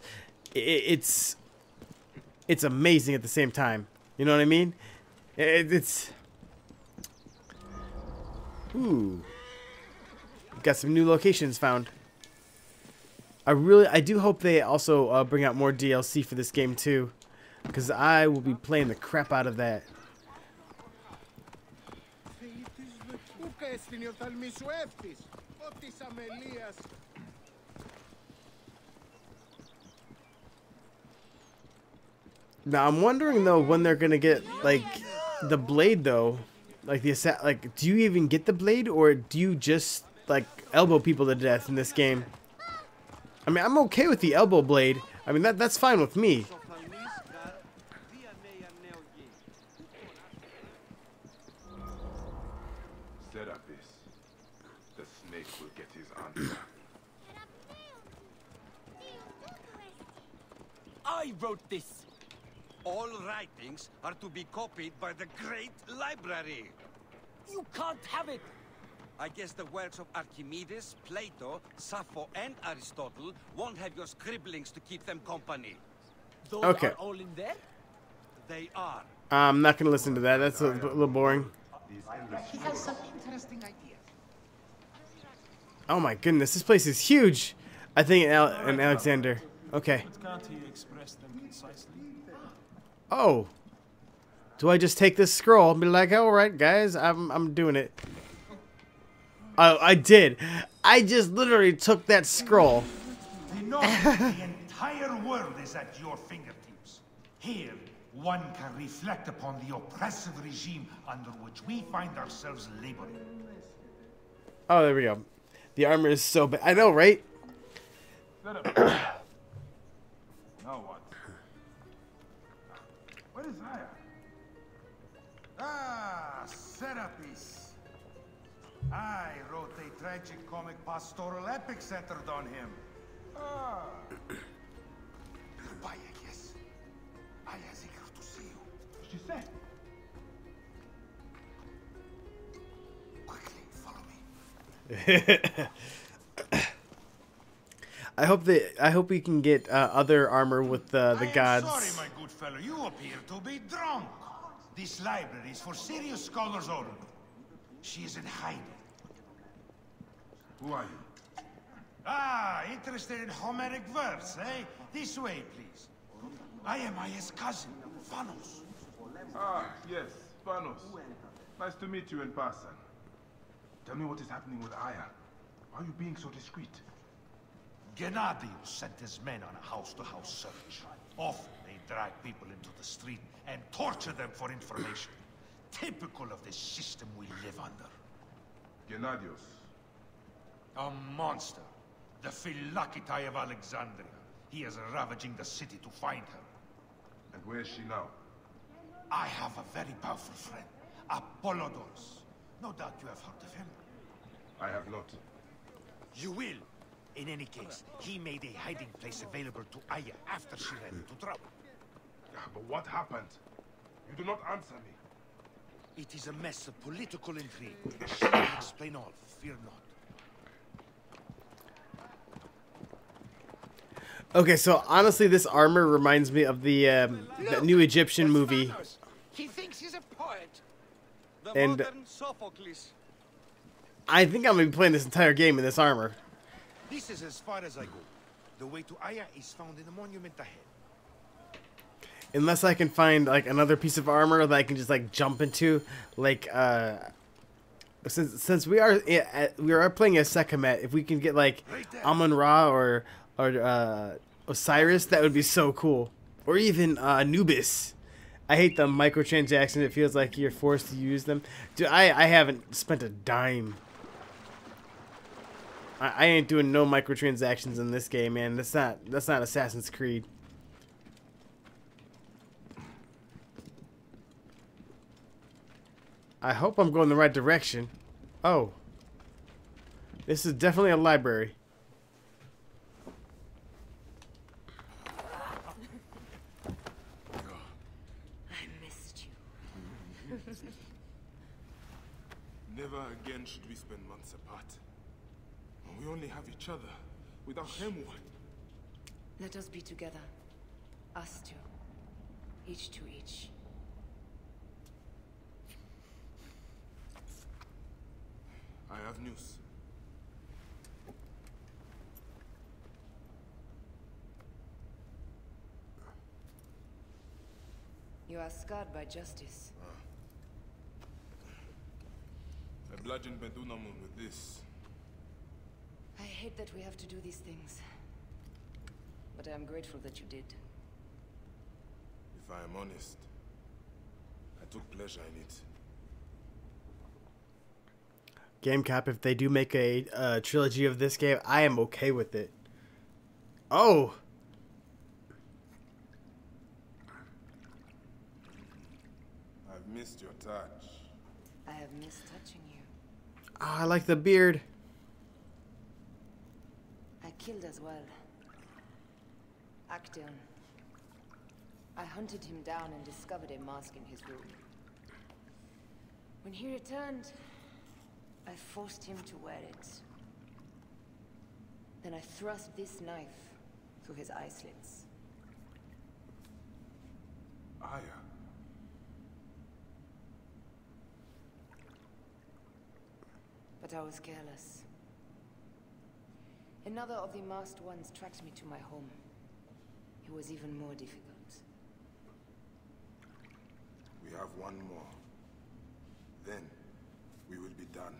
it, it's it's amazing at the same time. You know what i mean? It, it's ooh. Got some new locations found. I really i do hope they also uh, bring out more dlc for this game too because i will be playing the crap out of that Now I'm wondering though when they're gonna get like the blade though, like the assa- like do you even get the blade or do you just like elbow people to death in this game? I mean I'm okay with the elbow blade. I mean that that's fine with me. I wrote this all writings are to be copied by the Great Library. You can't have it. I guess the works of Archimedes, Plato, Sappho, and Aristotle won't have your scribblings to keep them company. Those Okay. are all in there? They are. I'm not gonna listen to that. That's a, little boring. He has some interesting ideas. Oh my goodness, this place is huge. I think in, Al- in Alexander. Okay. But can't he express them concisely? Oh. Do I just take this scroll and be like, all right, guys, I'm I'm doing it. Oh, I did. I just literally took that scroll. The knowledge the entire world is at your fingertips. Here, one can reflect upon the oppressive regime under which we find ourselves laboring. Oh, there we go. The armor is so bad. I know, right? Serapis. I wrote a tragic comic pastoral epic centered on him. Ah. Goodbye, I guess. Aya's eager to see you. She said. Quickly, follow me. I hope that I hope we can get uh, other armor with uh, the I am gods. sorry, my good fellow. You appear to be drunk. This library is for serious scholars only. She is in hiding. Who are you? Ah, interested in Homeric verse, eh? This way, please. I am Aya's cousin, Phanos. Ah, yes, Phanos. Nice to meet you in person. Tell me what is happening with Aya. Why are you being so discreet? Gennadios sent his men on a house-to-house search. Often they drag people into the street and torture them for information. Typical of the system we live under. Gennadios. A monster. The Phylakitai of Alexandria. He is ravaging the city to find her. And where is she now? I have a very powerful friend, Apollodorus. No doubt you have heard of him. I have not. You will. In any case, he made a hiding place available to Aya after she ran into trouble. But what happened? You do not answer me. It is a mess of political intrigue. She will explain all, fear not. Okay, so honestly, this armor reminds me of the um, that new Egyptian movie. He thinks he's a poet. The And- Sophocles. I think I'm gonna be playing this entire game in this armor. This is as far as I go. The way to Aya is found in the monument ahead. Unless I can find like another piece of armor that I can just like jump into, like uh, since since we are we are playing as Sekhmet, if we can get like Amon Ra or or uh, Osiris, that would be so cool. Or even uh, Anubis. I hate the microtransactions. It feels like you're forced to use them. Dude, I I haven't spent a dime. I, I ain't doing no microtransactions in this game, man. That's not that's not Assassin's Creed. I hope I'm going the right direction. Oh. This is definitely a library. I missed you. Never again should we spend months apart. We only have each other. Without him, what? Let us be together. Us two. Each to each. I have news. You are scarred by justice. Ah. I bludgeoned Medunamun with this. I hate that we have to do these things. But I am grateful that you did. If I am honest, I took pleasure in it. Game Cap, if they do make a uh, trilogy of this game, I am okay with it. Oh! I've missed your touch. I have missed touching you. Ah, I like the beard. I killed as well. Actaeon. I hunted him down and discovered a mask in his room. When he returned, I forced him to wear it. Then I thrust this knife through his eye slits. Aya. But I was careless. Another of the masked ones tracked me to my home. It was even more difficult. We have one more. Then, we will be done.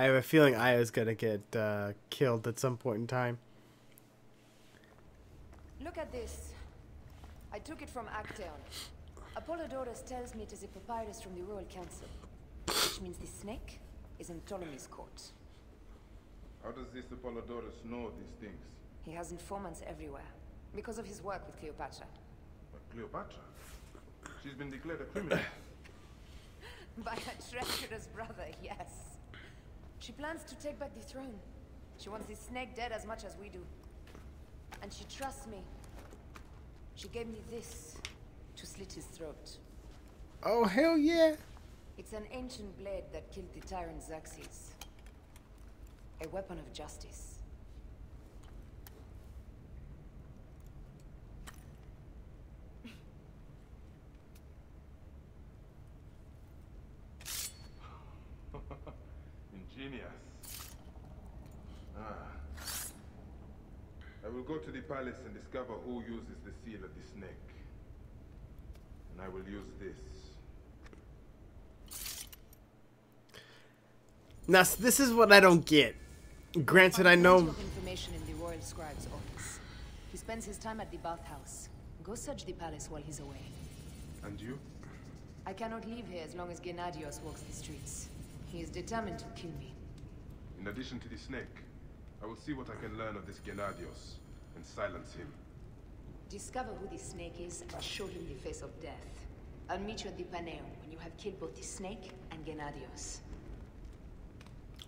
I have a feeling Aya's gonna get uh, killed at some point in time. Look at this. I took it from Actaeon. Apollodorus tells me it is a papyrus from the Royal Council, which means the snake is in Ptolemy's court. How does this Apollodorus know these things? He has informants everywhere, because of his work with Cleopatra. But Cleopatra? She's been declared a criminal. By her treacherous brother, yes. She plans to take back the throne. She wants this snake dead as much as we do. And she trusts me. She gave me this to slit his throat. Oh, hell yeah. It's an ancient blade that killed the tyrant Xerxes. A weapon of justice. Ingenious. Ah. I will go to the palace and discover who uses the seal of the snake. And I will use this. Now, this is what I don't get. Granted, I know. information in the royal scribe's office. He spends his time at the bathhouse. Go search the palace while he's away. And you? I cannot leave here as long as Gennadios walks the streets. He is determined to kill me. In addition to the snake, I will see what I can learn of this Gennadios and silence him. Discover who the snake is and show him the face of death. I'll meet you at the Paneum when you have killed both the snake and Gennadios.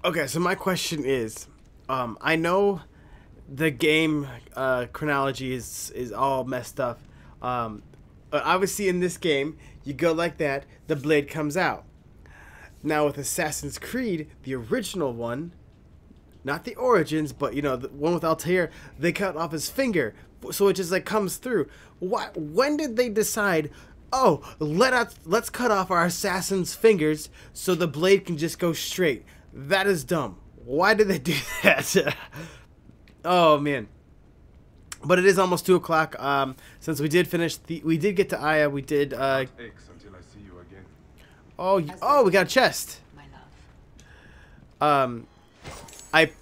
Okay, so my question is, um, I know the game uh, chronology is is all messed up. Um, obviously, in this game, you go like that, the blade comes out. Now with Assassin's Creed, the original one, not the Origins, but you know the one with Altair, they cut off his finger, so it just like comes through. Why? When did they decide? Oh, let us let's cut off our assassin's fingers so the blade can just go straight. That is dumb. Why did they do that? oh man. But it is almost two o'clock. Um, since we did finish the, we did get to Aya. We did. Uh, until I see you again. oh, y- oh, we got a chest. Um, I, pr-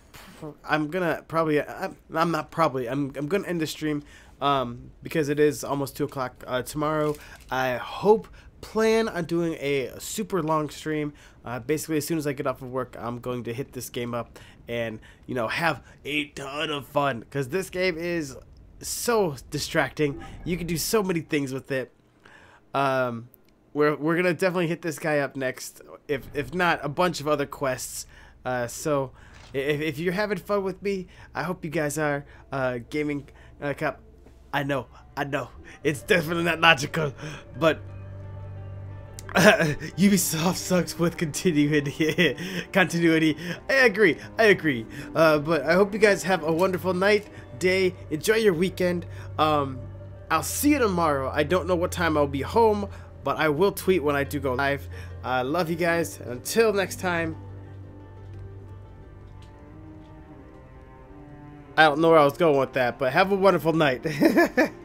I'm gonna probably. I'm, I'm not probably. I'm. I'm gonna end the stream. Um, because it is almost two o'clock uh, tomorrow. I hope plan on doing a super long stream. Uh, basically, as soon as I get off of work, I'm going to hit this game up and you know have a ton of fun because this game is so distracting. You can do so many things with it. Um, we're we're gonna definitely hit this guy up next. If if not, a bunch of other quests. Uh, so if, if you're having fun with me, I hope you guys are. Uh, gaming uh. I know, I know, it's definitely not logical, but Ubisoft sucks with continuity. continuity. I agree. I agree. Uh, but I hope you guys have a wonderful night, day. Enjoy your weekend. Um, I'll see you tomorrow. I don't know what time I'll be home, but I will tweet when I do go live. I love you guys. Until next time. I don't know where I was going with that, but have a wonderful night.